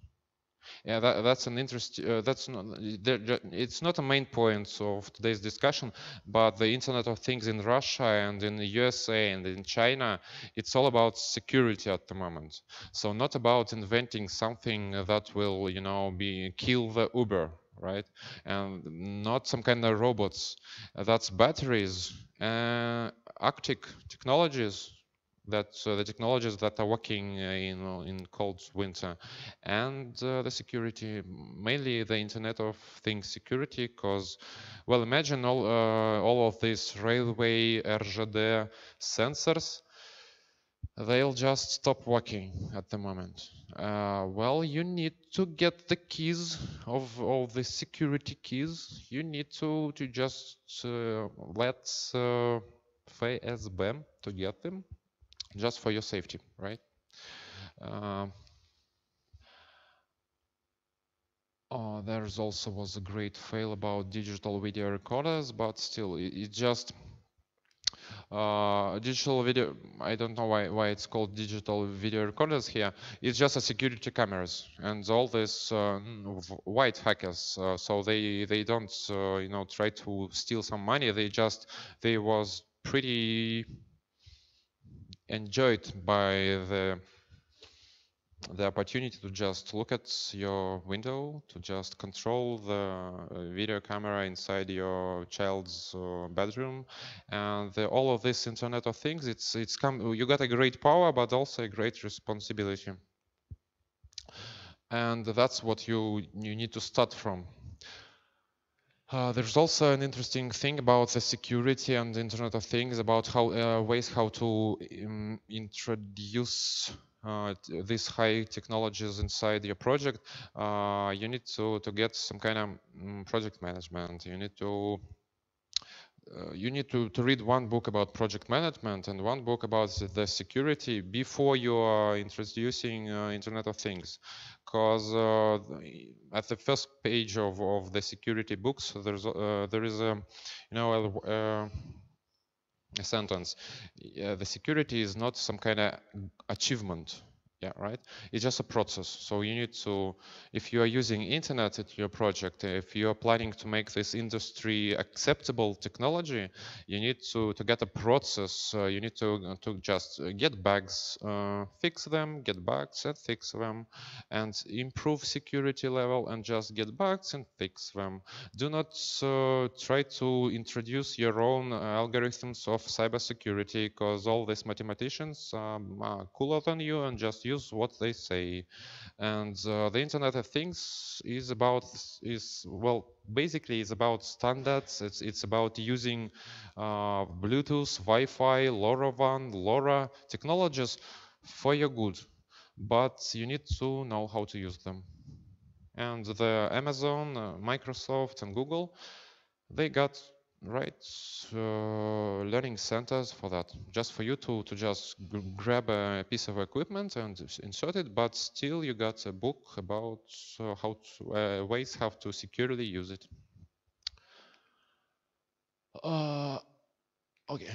Yeah, that, that's an interest. Uh, that's not. It's not a main point of today's discussion, but the Internet of Things in Russia and in the USA and in China, it's all about security at the moment. So not about inventing something that will, you know, be kill the Uber, right? And not some kind of robots. That's batteries, uh, Arctic technologies, that uh, the technologies that are working uh, in uh, in cold winter. And uh, the security mainly the internet of things security because well imagine all uh, all of these railway RZD sensors they'll just stop working at the moment uh, well you need to get the keys of all the security keys you need to to just uh, let uh, FSB to get them just for your safety, right? Uh, oh, there's also was a great fail about digital video recorders, but still, it, it just uh, digital video. I don't know why why it's called digital video recorders here. It's just a security cameras and all these uh, white hackers. Uh, so they they don't uh, you know try to steal some money. They just they was pretty enjoyed by the the opportunity to just look at your window, to just control the uh, video camera inside your child's uh, bedroom, and the, all of this Internet of Things. It's it's come. You got a great power, but also a great responsibility, and that's what you you need to start from. Uh, there's also an interesting thing about the security and Internet of Things, about how uh, ways how to um, introduce uh, these high technologies inside your project. Uh, you need to to get some kind of mm, project management. You need to uh, you need to, to read one book about project management and one book about the- security before you are introducing uh, Internet of Things. Because uh, at the first page of, of the security books, there's uh, there is a you know a, uh, sentence. Yeah, the security is not some kind of achievement. Yeah, right. It's just a process. So you need to, if you are using internet at your project, if you are planning to make this industry acceptable technology, you need to to get a process. Uh, you need to to just uh, get bugs, uh, fix them, get bugs and fix them, and improve security level and just get bugs and fix them. Do not uh, try to introduce your own uh, algorithms of cybersecurity because all these mathematicians um, are cooler than you and just use what they say. And uh, the Internet of Things is about is well basically it's about standards. It's it's about using uh, Bluetooth, Wi-Fi, LoRaWAN, LoRa technologies for your good, but you need to know how to use them and the Amazon, uh, Microsoft, and Google, they got right uh, learning centers for that, just for you to to just grab a piece of equipment and insert it, but still you got a book about uh, how to uh, ways how to securely use it. Uh, okay.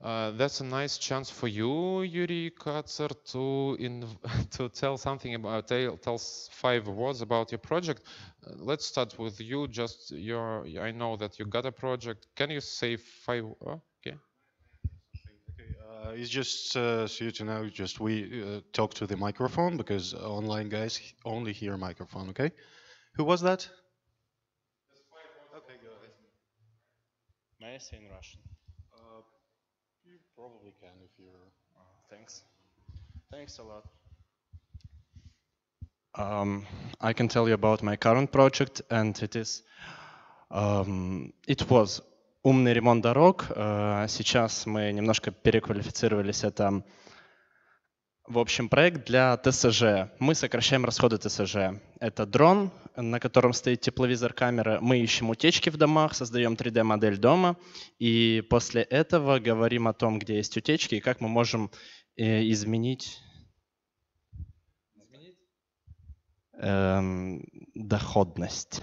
Uh, that's a nice chance for you, Yuri Katzer, to in, to tell something about tell, tell five words about your project. Uh, let's start with you. Just your, I know that you got a project. Can you say five? Oh, okay. Okay, uh, it's just uh, so you to know, just we uh, talk to the microphone because online guys only hear microphone. Okay, who was that? Okay, go ahead. May I say in Russian? Uh, you probably can if you're. Thanks. Thanks a lot. Um, I can tell you about my current project, and it is. Um, it was умный ремонт дорог. Э, Сейчас мы немножко переквалифицировались. Это, в общем, проект для ТСЖ. Мы сокращаем расходы ТСЖ. Это дрон, на котором стоит тепловизор камеры. Мы ищем утечки в домах, создаем 3D-модель дома. И после этого говорим о том, где есть утечки и как мы можем э, изменить эм, доходность.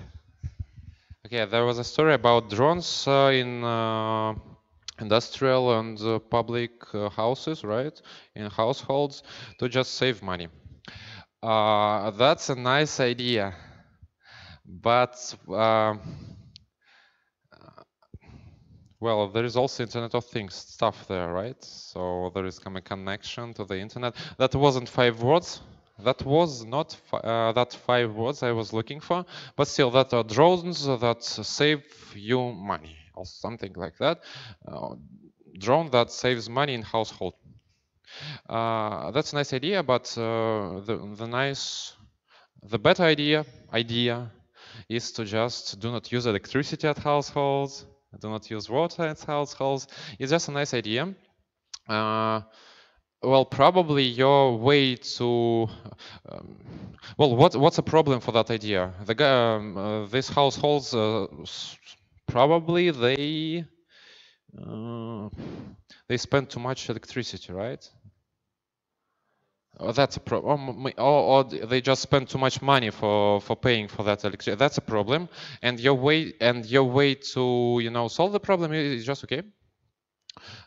Okay, there was a story about drones uh, in uh, industrial and uh, public uh, houses, right? In households to just save money. Uh, that's a nice idea, but uh, well, there is also Internet of Things stuff there, right? So there is come a connection to the internet. That wasn't five words. That was not uh, that five words I was looking for, but still, that are drones that save you money or something like that. Uh, drone that saves money in household. Uh, that's a nice idea, but uh, the the nice, the better idea idea is to just do not use electricity at households, do not use water at households. It's just a nice idea. Uh, well, probably your way to um, well, what what's a problem for that idea? The um, uh, these households uh, probably they uh, they spend too much electricity, right? Oh, that's a problem. Or, or they just spend too much money for for paying for that electricity. That's a problem. And your way and your way to you know solve the problem is just okay.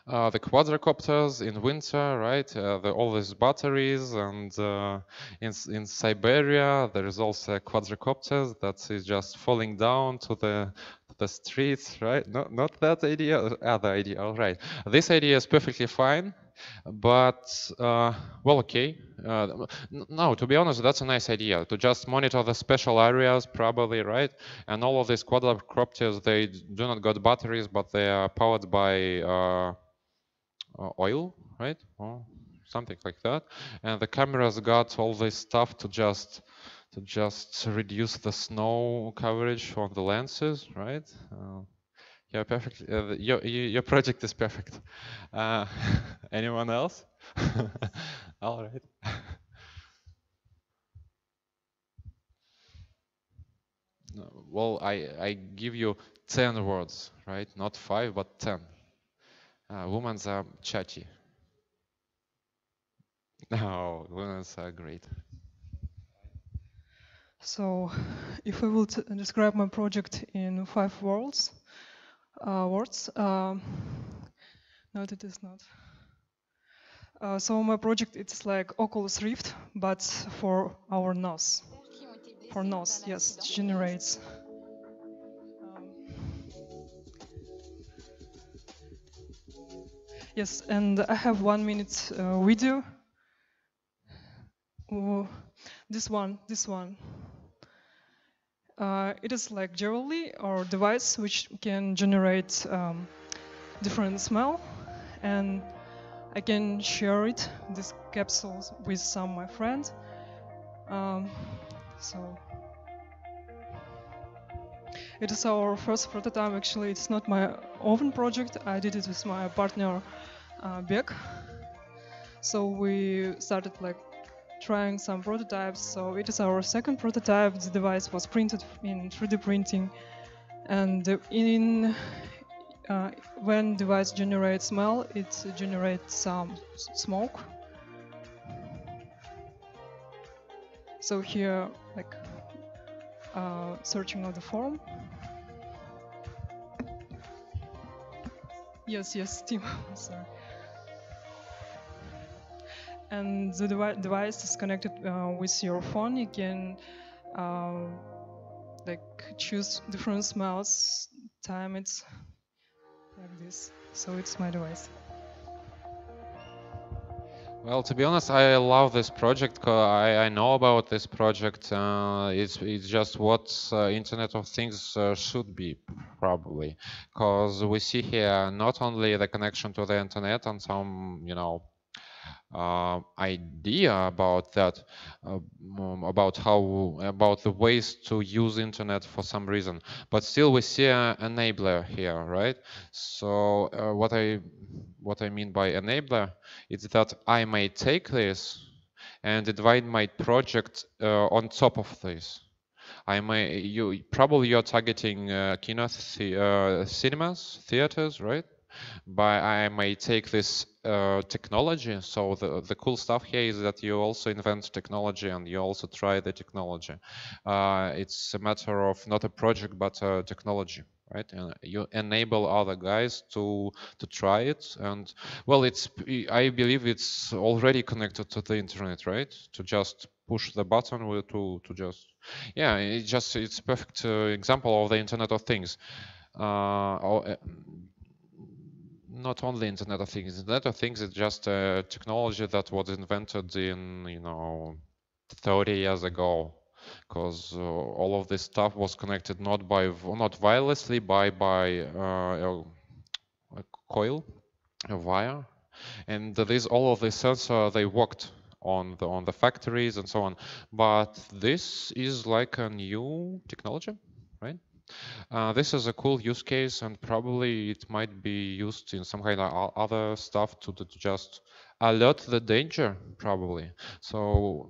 Uh, the quadricopters in winter, right? Uh, the, all these batteries, and uh, in in Siberia there is also quadricopters that is just falling down to the the streets, right? Not not that idea, other idea. All right, this idea is perfectly fine, but uh, well, okay. Uh, no, to be honest, that's a nice idea to just monitor the special areas, probably, right? And all of these quadricopters, they do not got batteries, but they are powered by uh, uh, oil, right? Or something like that. And the cameras got all this stuff to just to just reduce the snow coverage on the lenses, right? Uh, yeah, perfect. Uh, your your your project is perfect. Uh, anyone else? all right. Well, I I give you ten words, right? Not five, but ten. Uh, women are chatty. No, women are great. So, if I t- describe my project in five words, uh, words, um, no, it is not. Uh, so my project it's like Oculus Rift, but for our nose. For nose, yes, it generates. um, Yes, and I have one minute uh, video. Oh, this one, this one. Uh, it is like Jewelry or device which can generate um, different smell, and I can share it these capsules with some my friends. Um, so it is our first prototype. Actually, it's not my own project. I did it with my partner uh, Beck. So we started like trying some prototypes. So it is our second prototype. The device was printed in 3D printing, and in uh, when device generates smell, it generates some smoke. So here, like uh, searching of the form. Yes, yes, Steam. Sorry. And the devi- device is connected uh, with your phone. You can uh, like choose different smells, time it's like this. So it's my device. Well, to be honest, I love this project. I, I know about this project. Uh, it's it's just what uh, Internet of Things uh, should be, probably, because we see here not only the connection to the internet and some, you know, uh, idea about that, uh, um, about how about the ways to use internet for some reason, but still we see an enabler here, right? So uh, what I what I mean by enabler is that I may take this and divide my project uh, on top of this. I may you probably you're targeting uh, kino the, uh, cinemas, theaters, right? But I may take this uh, technology. So the the cool stuff here is that you also invent technology and you also try the technology. Uh, it's a matter of not a project but a technology right and you enable other guys to to try it and well it's i believe it's already connected to the internet right to just push the button to to just yeah it just it's perfect uh, example of the internet of things uh, or, not only internet of things. Internet of things is just a technology that was invented in you know 30 years ago because uh, all of this stuff was connected not by not wirelessly by by uh, a coil a wire. And this all of the sensor they worked on the on the factories and so on. But this is like a new technology uh, this is a cool use case and probably it might be used in some kind of other stuff to, to just alert the danger probably so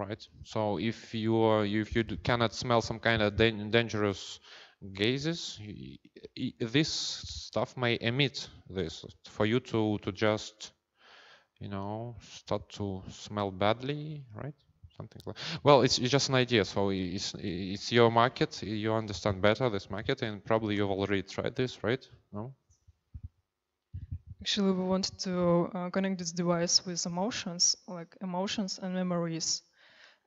right? So if you are, if you cannot smell some kind of dangerous gases, this stuff may emit this for you to to just, you know, start to smell badly, right? Something like. Well, it's, it's just an idea. So it's it's your market. You understand better this market, and probably you've already tried this, right? No. Actually, we wanted to uh, connect this device with emotions, like emotions and memories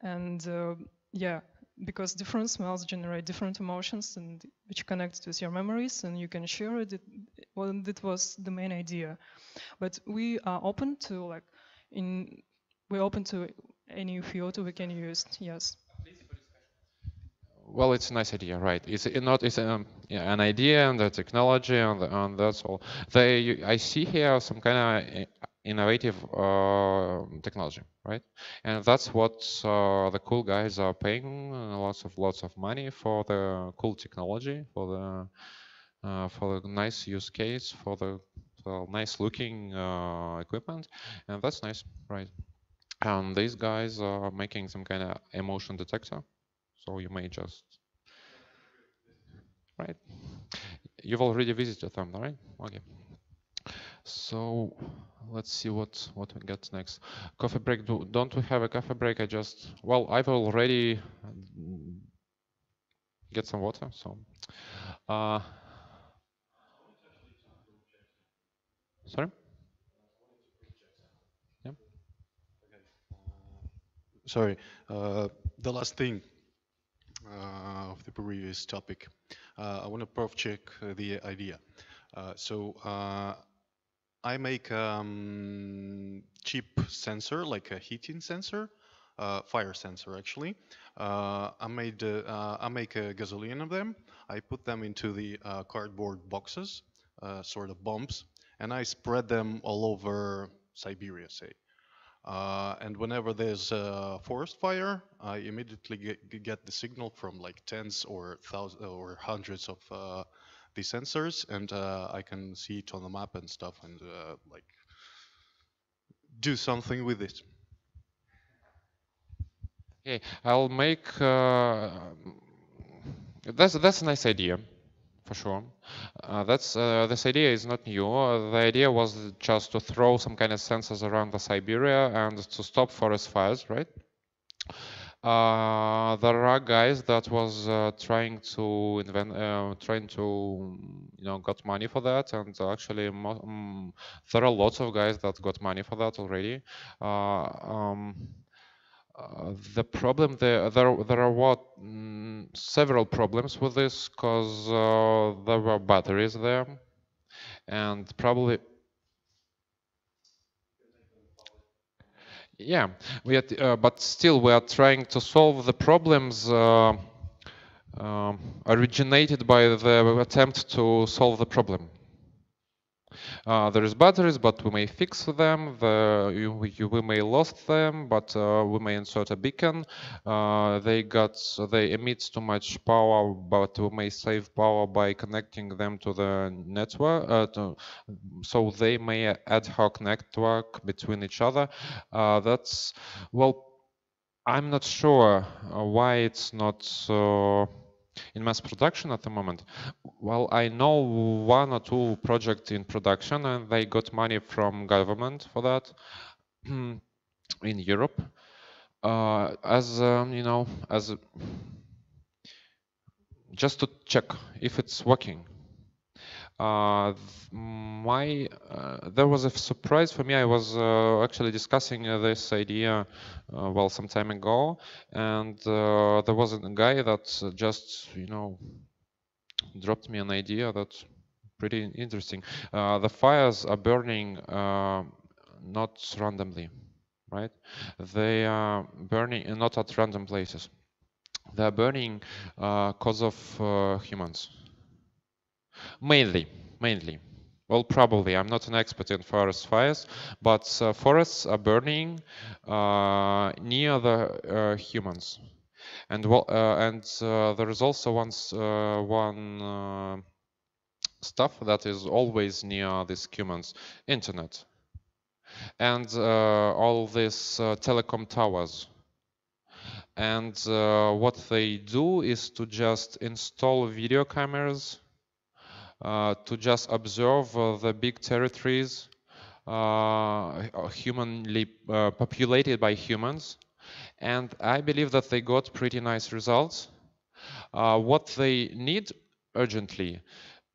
and uh, yeah because different smells generate different emotions and which connects with your memories and you can share it, it well that was the main idea but we are open to like in we're open to any field we can use yes well it's a nice idea right it's not it's um, yeah, an idea and the technology and, the, and that's all they i see here some kind of innovative uh, technology, right? And that's what uh, the cool guys are paying uh, lots of lots of money for the cool technology, for the uh, for the nice use case, for the, for nice looking uh, equipment, and that's nice, right? And these guys are making some kind of emotion detector, so you may just right. You've already visited them, right? Okay. So let's see what what we get next. Coffee break. Do, don't we have a coffee break? I just well, I've already get some water. So, uh, sorry. Sorry. Uh, the last thing uh, of the previous topic. Uh, I want to prof check the idea. So I make um, cheap sensor, like a heating sensor, uh, fire sensor actually. Uh, I made uh, I make a gazillion of them. I put them into the cardboard boxes, sort of bombs, and I spread them all over Siberia, say. Uh, and whenever there's a forest fire, I immediately get, get the signal from like tens or thousands or hundreds of these sensors and uh, I can see it on the map and stuff and uh, like do something with it. Okay, I'll make uh, that's that's a nice idea for sure. Uh, that's uh, this idea is not new. Uh, the idea was just to throw some kind of sensors around the Siberia and to stop forest fires, right? Uh, there are guys that was uh, trying to invent, uh, trying to, you know, got money for that, and actually, um, there are lots of guys that got money for that already. Um, uh, the problem there, there, there are what mm, several problems with this because uh, there were batteries there, and probably Yeah, we are, uh, but still we are trying to solve the problems uh, um, originated by the attempt to solve the problem. Uh, there is batteries, but we may fix them. The, you, you, we may lost them, but uh, we may insert a beacon. Uh, they got they emit too much power, but we may save power by connecting them to the network. Uh, to, so they may ad hoc network between each other. Uh, that's well. I'm not sure uh, why it's not in mass production at the moment? Well, I know one or two projects in production and they got money from government for that in Europe. Uh, as um, you know, as just to check if it's working. Uh, my uh, there was a surprise for me. I was uh, actually discussing uh, this idea uh, well some time ago, and uh, there was a guy that just you know dropped me an idea that's pretty interesting. the fires are burning not randomly, right? They are burning not at random places. They are burning because of humans Mainly, mainly. Well, probably. I'm not an expert in forest fires, but uh, forests are burning uh, near the uh, humans, and well, uh, and uh, there is also one uh, one stuff that is always near these humans: internet, and all these telecom towers. And what they do is to just install video cameras to just observe uh, the big territories uh, humanly populated by humans. And I believe that they got pretty nice results. what they need urgently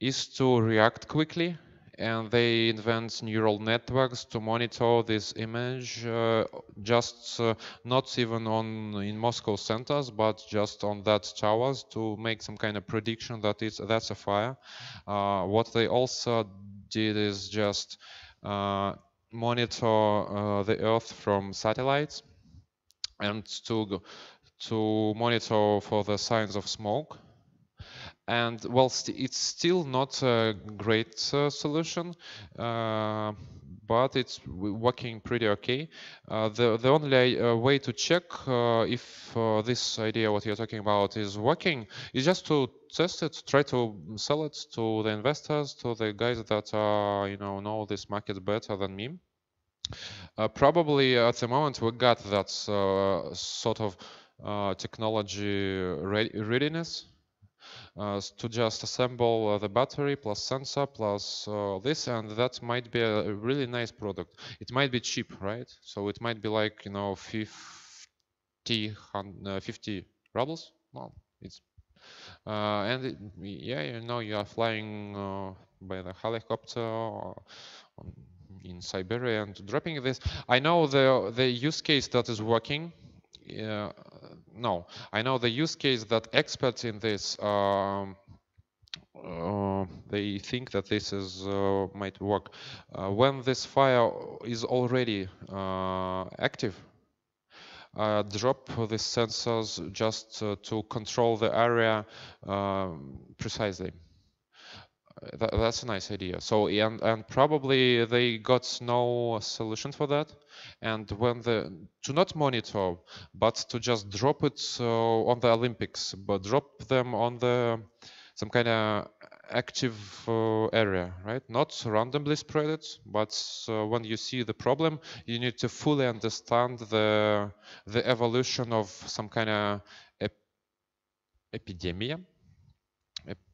is to react quickly and they invent neural networks to monitor this image uh, just uh, not even on in Moscow centers but just on that towers to make some kind of prediction that it's that's a fire. Uh, what they also did is just uh, monitor uh, the earth from satellites and to to monitor for the signs of smoke and well, st it's still not a great uh, solution, uh, but it's working pretty okay. Uh, the the only uh, way to check uh, if uh, this idea what you're talking about is working is just to test it, try to sell it to the investors, to the guys that you know know this market better than me. probably at the moment we got that sort of technology readiness to just assemble uh, the battery plus sensor plus uh, this and that might be a really nice product. It might be cheap right? So it might be like you know 50 50 rubles? Well it's uh, and it, yeah you know you are flying uh, by the helicopter in Siberia and dropping this. I know the the use case that is working uh, no, I know the use case that experts in this um, uh, they think that this is uh, might work uh, when this fire is already uh, active. Uh, drop the sensors just to control the area um, precisely. That, that's a nice idea. So and and probably they got no solution for that. And when the to not monitor but to just drop it uh, on the olympics but drop them on the some kind of active uh, area right? Not randomly spread it but uh, when you see the problem you need to fully understand the the evolution of some kind of ep epidemic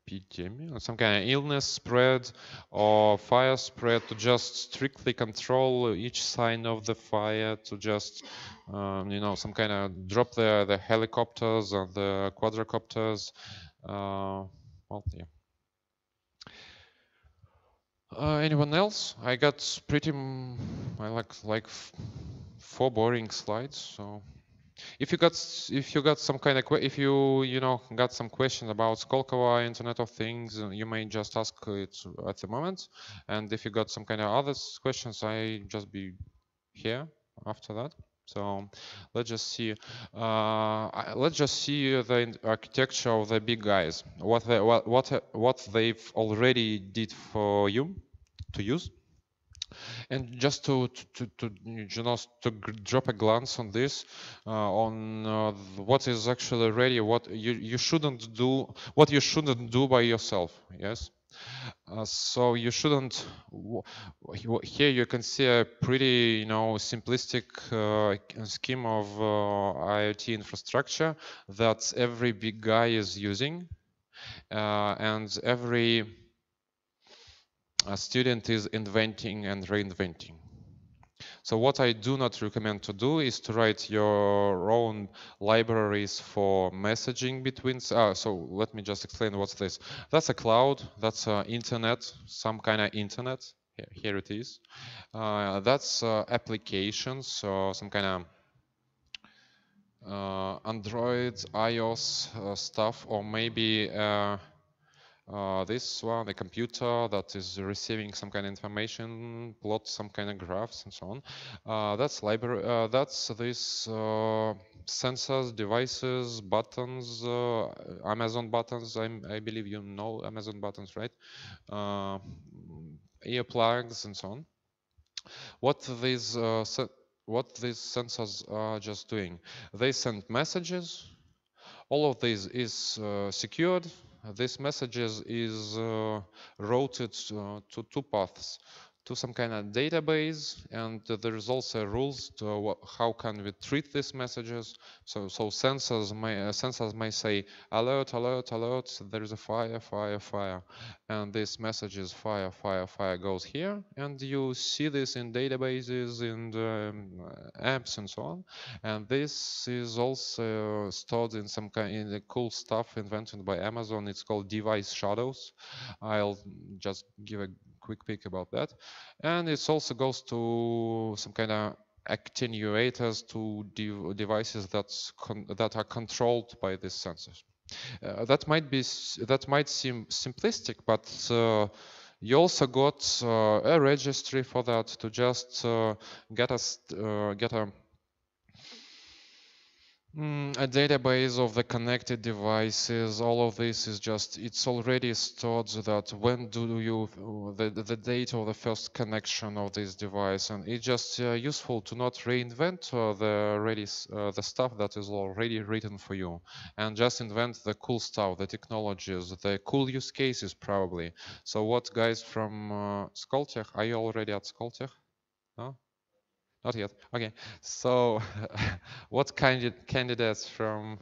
epidemic, some kind of illness spread or fire spread to just strictly control each sign of the fire to just um, you know some kind of drop the the helicopters and the quadricopters uh, well yeah. Uh, anyone else? I got pretty I like like four boring slides so if you got if you got some kind of if you you know got some question about Skolkovo Internet of Things, uh, you may just ask it at the moment. And if you got some kind of other questions, I just be here after that. So let's just see. Uh, let's just see the architecture of the big guys. What they, what what what they've already did for you to use. And just to to to, you know to drop a glance on this, uh, on uh, what is actually ready, what you you shouldn't do, what you shouldn't do by yourself. Yes. Uh, so you shouldn't. Here you can see a pretty, you know, simplistic uh, scheme of uh, IoT infrastructure that every big guy is using, uh, and every uh, student is inventing and reinventing. So what I do not recommend to do is to write your own libraries for messaging between. Uh, so let me just explain what's this. That's a cloud. That's uh, internet, some kind of internet. Here, here it is. Uh, that's uh, applications, so some kind of uh, Android, iOS uh, stuff, or maybe uh, this one, the computer that is receiving some kind of information, plot some kind of graphs and so on. Uh, that's library. Uh, that's this uh, sensors, devices, buttons, uh, Amazon buttons. I'm, i believe you know Amazon buttons, right? Earplugs and so on. What these what these sensors are just doing? They send messages. All of this is secured this messages is uh, routed uh, to two paths to some kind of database and there is also rules to how can we treat these messages. So so sensors may uh, sensors may say alert alert alert there is a fire fire fire. And this message is fire fire fire goes here and you see this in databases in um, apps and so on. And this is also stored in some kind in the cool stuff invented by amazon. It's called device shadows. I'll just give a quick peek about that. And it also goes to some kind of attenuators to de devices that's that are controlled by these sensors. Uh, that might be that might seem simplistic, but uh, you also got uh, a registry for that to just uh, get uh, get a Mm, a database of the connected devices, all of this is just, it's already stored that when do you, the, the date of the first connection of this device, and it's just uh, useful to not reinvent uh, the ready, uh, the stuff that is already written for you, and just invent the cool stuff, the technologies, the cool use cases probably. So what guys from uh, Skoltech, are you already at Skoltech? No? Not yet. Okay. So, what kind of candidates from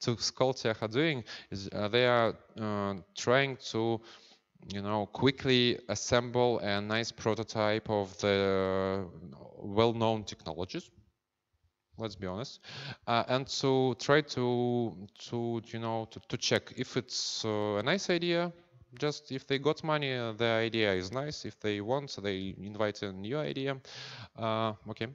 to Skoltech are doing is uh, they are uh, trying to, you know, quickly assemble a nice prototype of the well-known technologies. Let's be honest, uh, and to try to to you know to, to check if it's uh, a nice idea just if they got money, uh, the idea is nice. If they want, they invite a new idea. Uh, okay.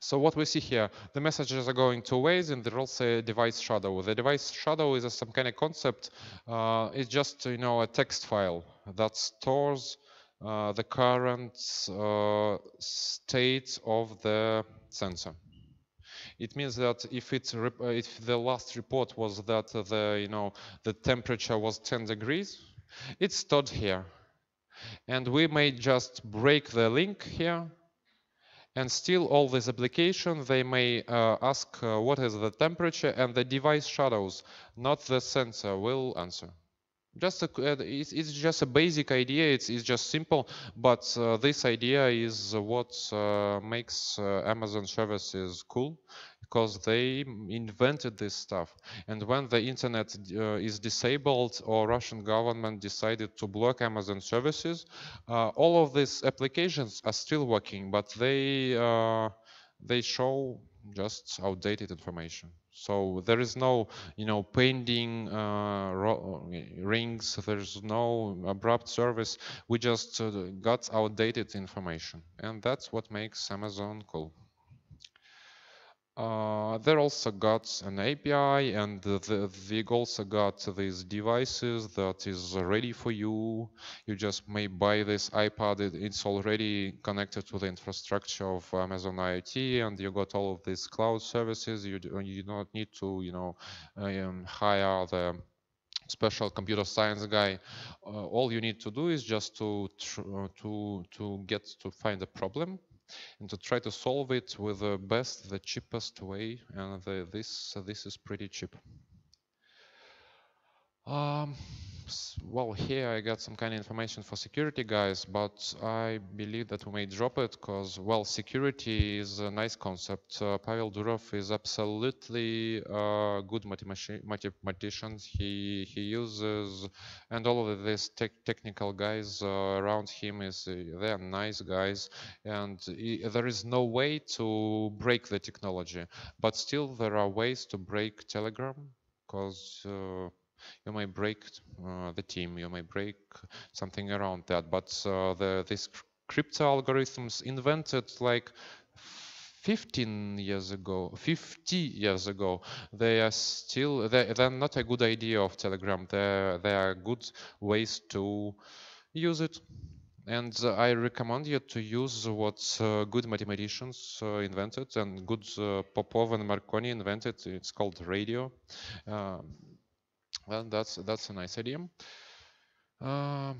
So what we see here, the messages are going two ways and there's also a device shadow. The device shadow is some kind of concept. Uh, it's just, you know, a text file that stores uh, the current uh, state of the sensor. It means that if it's uh, if the last report was that the you know the temperature was 10 degrees, it's stored here, and we may just break the link here, and still all these applications they may uh, ask uh, what is the temperature, and the device shadows, not the sensor, will answer just a, uh, it's, it's, just a basic idea it's, it's just simple but uh, this idea is what uh, makes uh, amazon services cool because they invented this stuff. And when the internet uh, is disabled or russian government decided to block amazon services uh, all of these applications are still working but they they show just outdated information so there is no, you know, pending uh, rings. There's no abrupt service. We just uh, got outdated information, and that's what makes Amazon cool. Uh, they also got an API and the, they also got these devices that is ready for you. You just may buy this iPad, it, it's already connected to the infrastructure of Amazon IoT and you got all of these cloud services. You, do, you don't need to, you know, um, hire the special computer science guy. Uh, all you need to do is just to, to, to get to find a problem and to try to solve it with the best, the cheapest way. And the, this this is pretty cheap. Um, well, here I got some kind of information for security guys, but I believe that we may drop it because, well, security is a nice concept. Uh, Pavel Durov is absolutely a good mathematician. He he uses, and all of these te technical guys uh, around him is uh, they're nice guys, and he, there is no way to break the technology, but still there are ways to break Telegram because uh, you may break uh, the team, you may break something around that. But uh, the these crypto algorithms invented like 15 years ago 50 years ago they are still they, they're not a good idea of telegram they they are good ways to use it and uh, I recommend you to use what uh, good mathematicians uh, invented and good uh, Popov and Marconi invented. It's called radio. Well, that's that's a nice idea. Uh,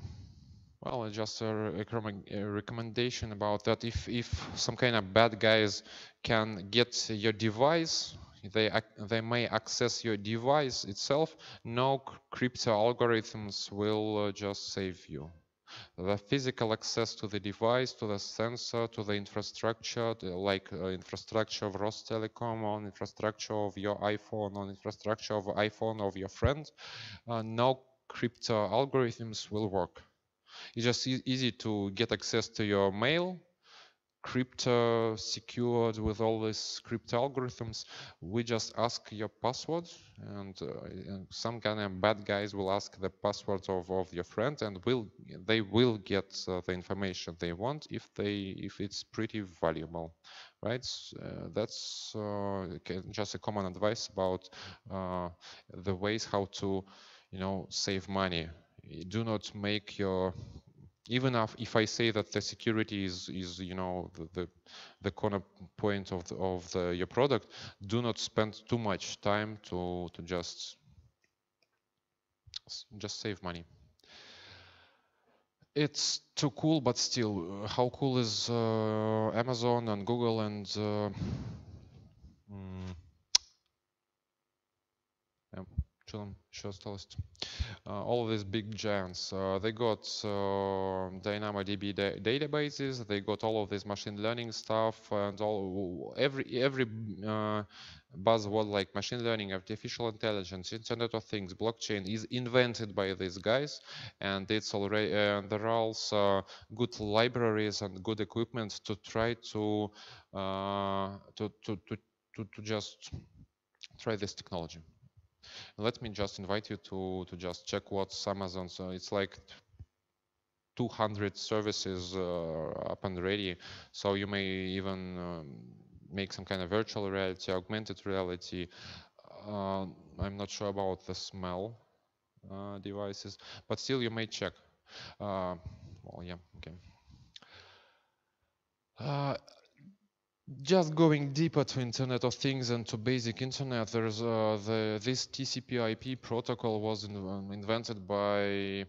well, just a, a, recommendation about that. If if some kind of bad guys can get your device, they they may access your device itself. No crypto algorithms will uh, just save you the physical access to the device, to the sensor, to the infrastructure, like uh, infrastructure of Rostelecom, on infrastructure of your iPhone, on infrastructure of iPhone of your friend, uh, no crypto algorithms will work. It's just e easy to get access to your mail, crypto secured with all these crypto algorithms we just ask your password and, uh, some kind of bad guys will ask the password of, of your friend and will they will get uh, the information they want if they if it's pretty valuable right? Uh, that's uh, just a common advice about uh, the ways how to you know save money. Do not make your even if, I say that the security is, is you know, the, the, the corner point of, the, of the, your product, do not spend too much time to, to just, just save money. It's too cool, but still, uh, how cool is uh, Amazon and Google and uh, mm, uh, all these big giants, uh, they got uh, DynamoDB da databases, they got all of this machine learning stuff, and all every every uh, buzzword like machine learning, artificial intelligence, Internet of Things, blockchain is invented by these guys, and it's already uh, there are also good libraries and good equipment to try to uh, to to to, to, to just try this technology. Let me just invite you to, to just check what's Amazon. So it's like 200 services uh, up and ready. So you may even um, make some kind of virtual reality, augmented reality. Uh, I'm not sure about the smell uh, devices, but still you may check. Uh, well, yeah, okay. Just going deeper to Internet of Things and to basic Internet, there's uh, the this TCP/IP protocol was in, um, invented by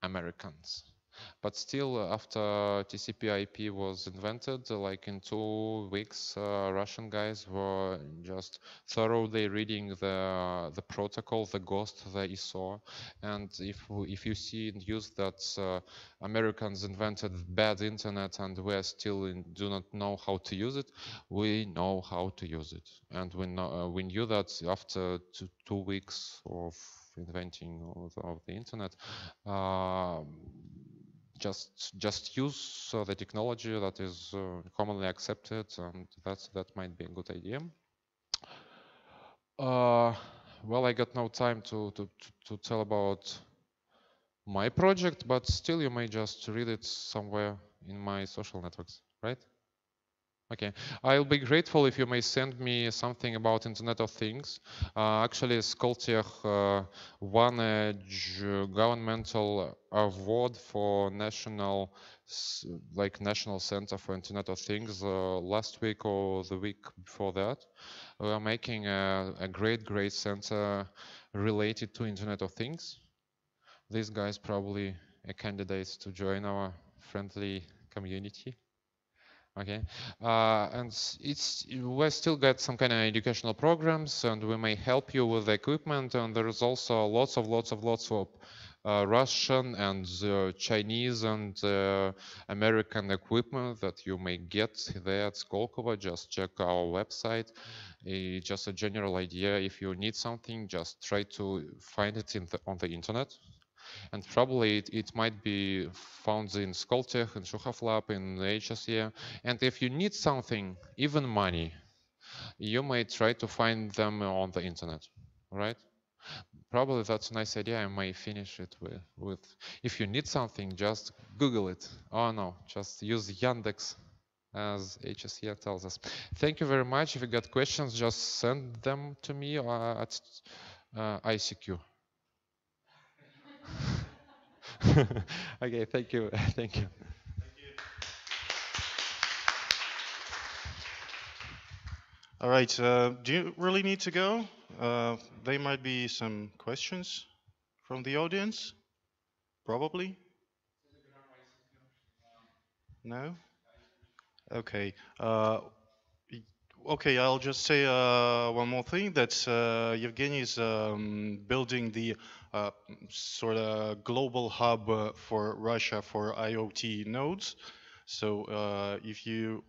Americans. But still, uh, after TCP/IP was invented, like in two weeks, uh, Russian guys were just thoroughly reading the the protocol, the GOST, the ISO. And if if you see in use that uh, Americans invented bad internet and we still in, do not know how to use it, we know how to use it, and we know uh, we knew that after two, two weeks of inventing of the internet. Uh, just just use uh, the technology that is uh, commonly accepted, and that's that might be a good idea. Uh, well, I got no time to, to, to tell about my project, but still you may just read it somewhere in my social networks, right? Okay, I'll be grateful if you may send me something about Internet of Things. Uh, actually, Skoltech uh, won a governmental award for national, like National Center for Internet of Things uh, last week or the week before that. We are making a, a great, great center related to Internet of Things. These guys probably a candidates to join our friendly community. Okay, uh, and it's we still got some kind of educational programs, and we may help you with the equipment. And there is also lots of lots of lots of uh, Russian and uh, Chinese and uh, American equipment that you may get there at Skolkovo. Just check our website. Just a general idea. If you need something, just try to find it the, on the internet and probably it, it might be found in Skoltech, in Shukhov Lab, in HSE. And if you need something, even money, you may try to find them on the internet, right? Probably that's a nice idea. I may finish it with, with if you need something, just Google it. Oh no, just use Yandex as HSE tells us. Thank you very much. If you got questions, just send them to me uh, at uh, ICQ. okay, thank you. Thank you. All right. Uh, do you really need to go? Uh, there might be some questions from the audience. Probably. No. Okay. Uh, okay. I'll just say uh, one more thing. That uh, Evgeny is um, building the sort of global hub uh, for Russia for IoT nodes. So uh, if you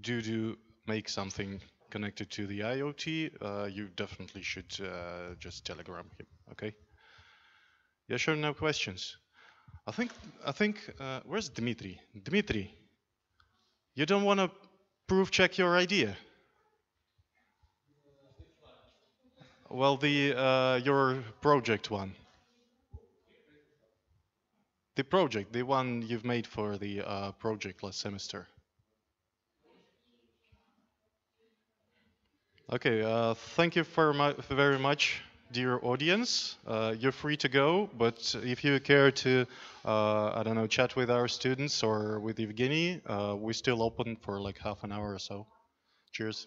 do do make something connected to the IoT, uh, you definitely should just telegram him. Okay. Yeah, sure. No questions. I think I think uh, where's Dmitry? Dmitry, you don't want to proof check your idea. Well, the uh, your project one. The project, the one you've made for the uh, project last semester. Okay, uh, thank you very much, dear audience. Uh, you're free to go, but if you care to, uh, I don't know, chat with our students or with Evgeny, uh, we're still open for like half an hour or so. Cheers.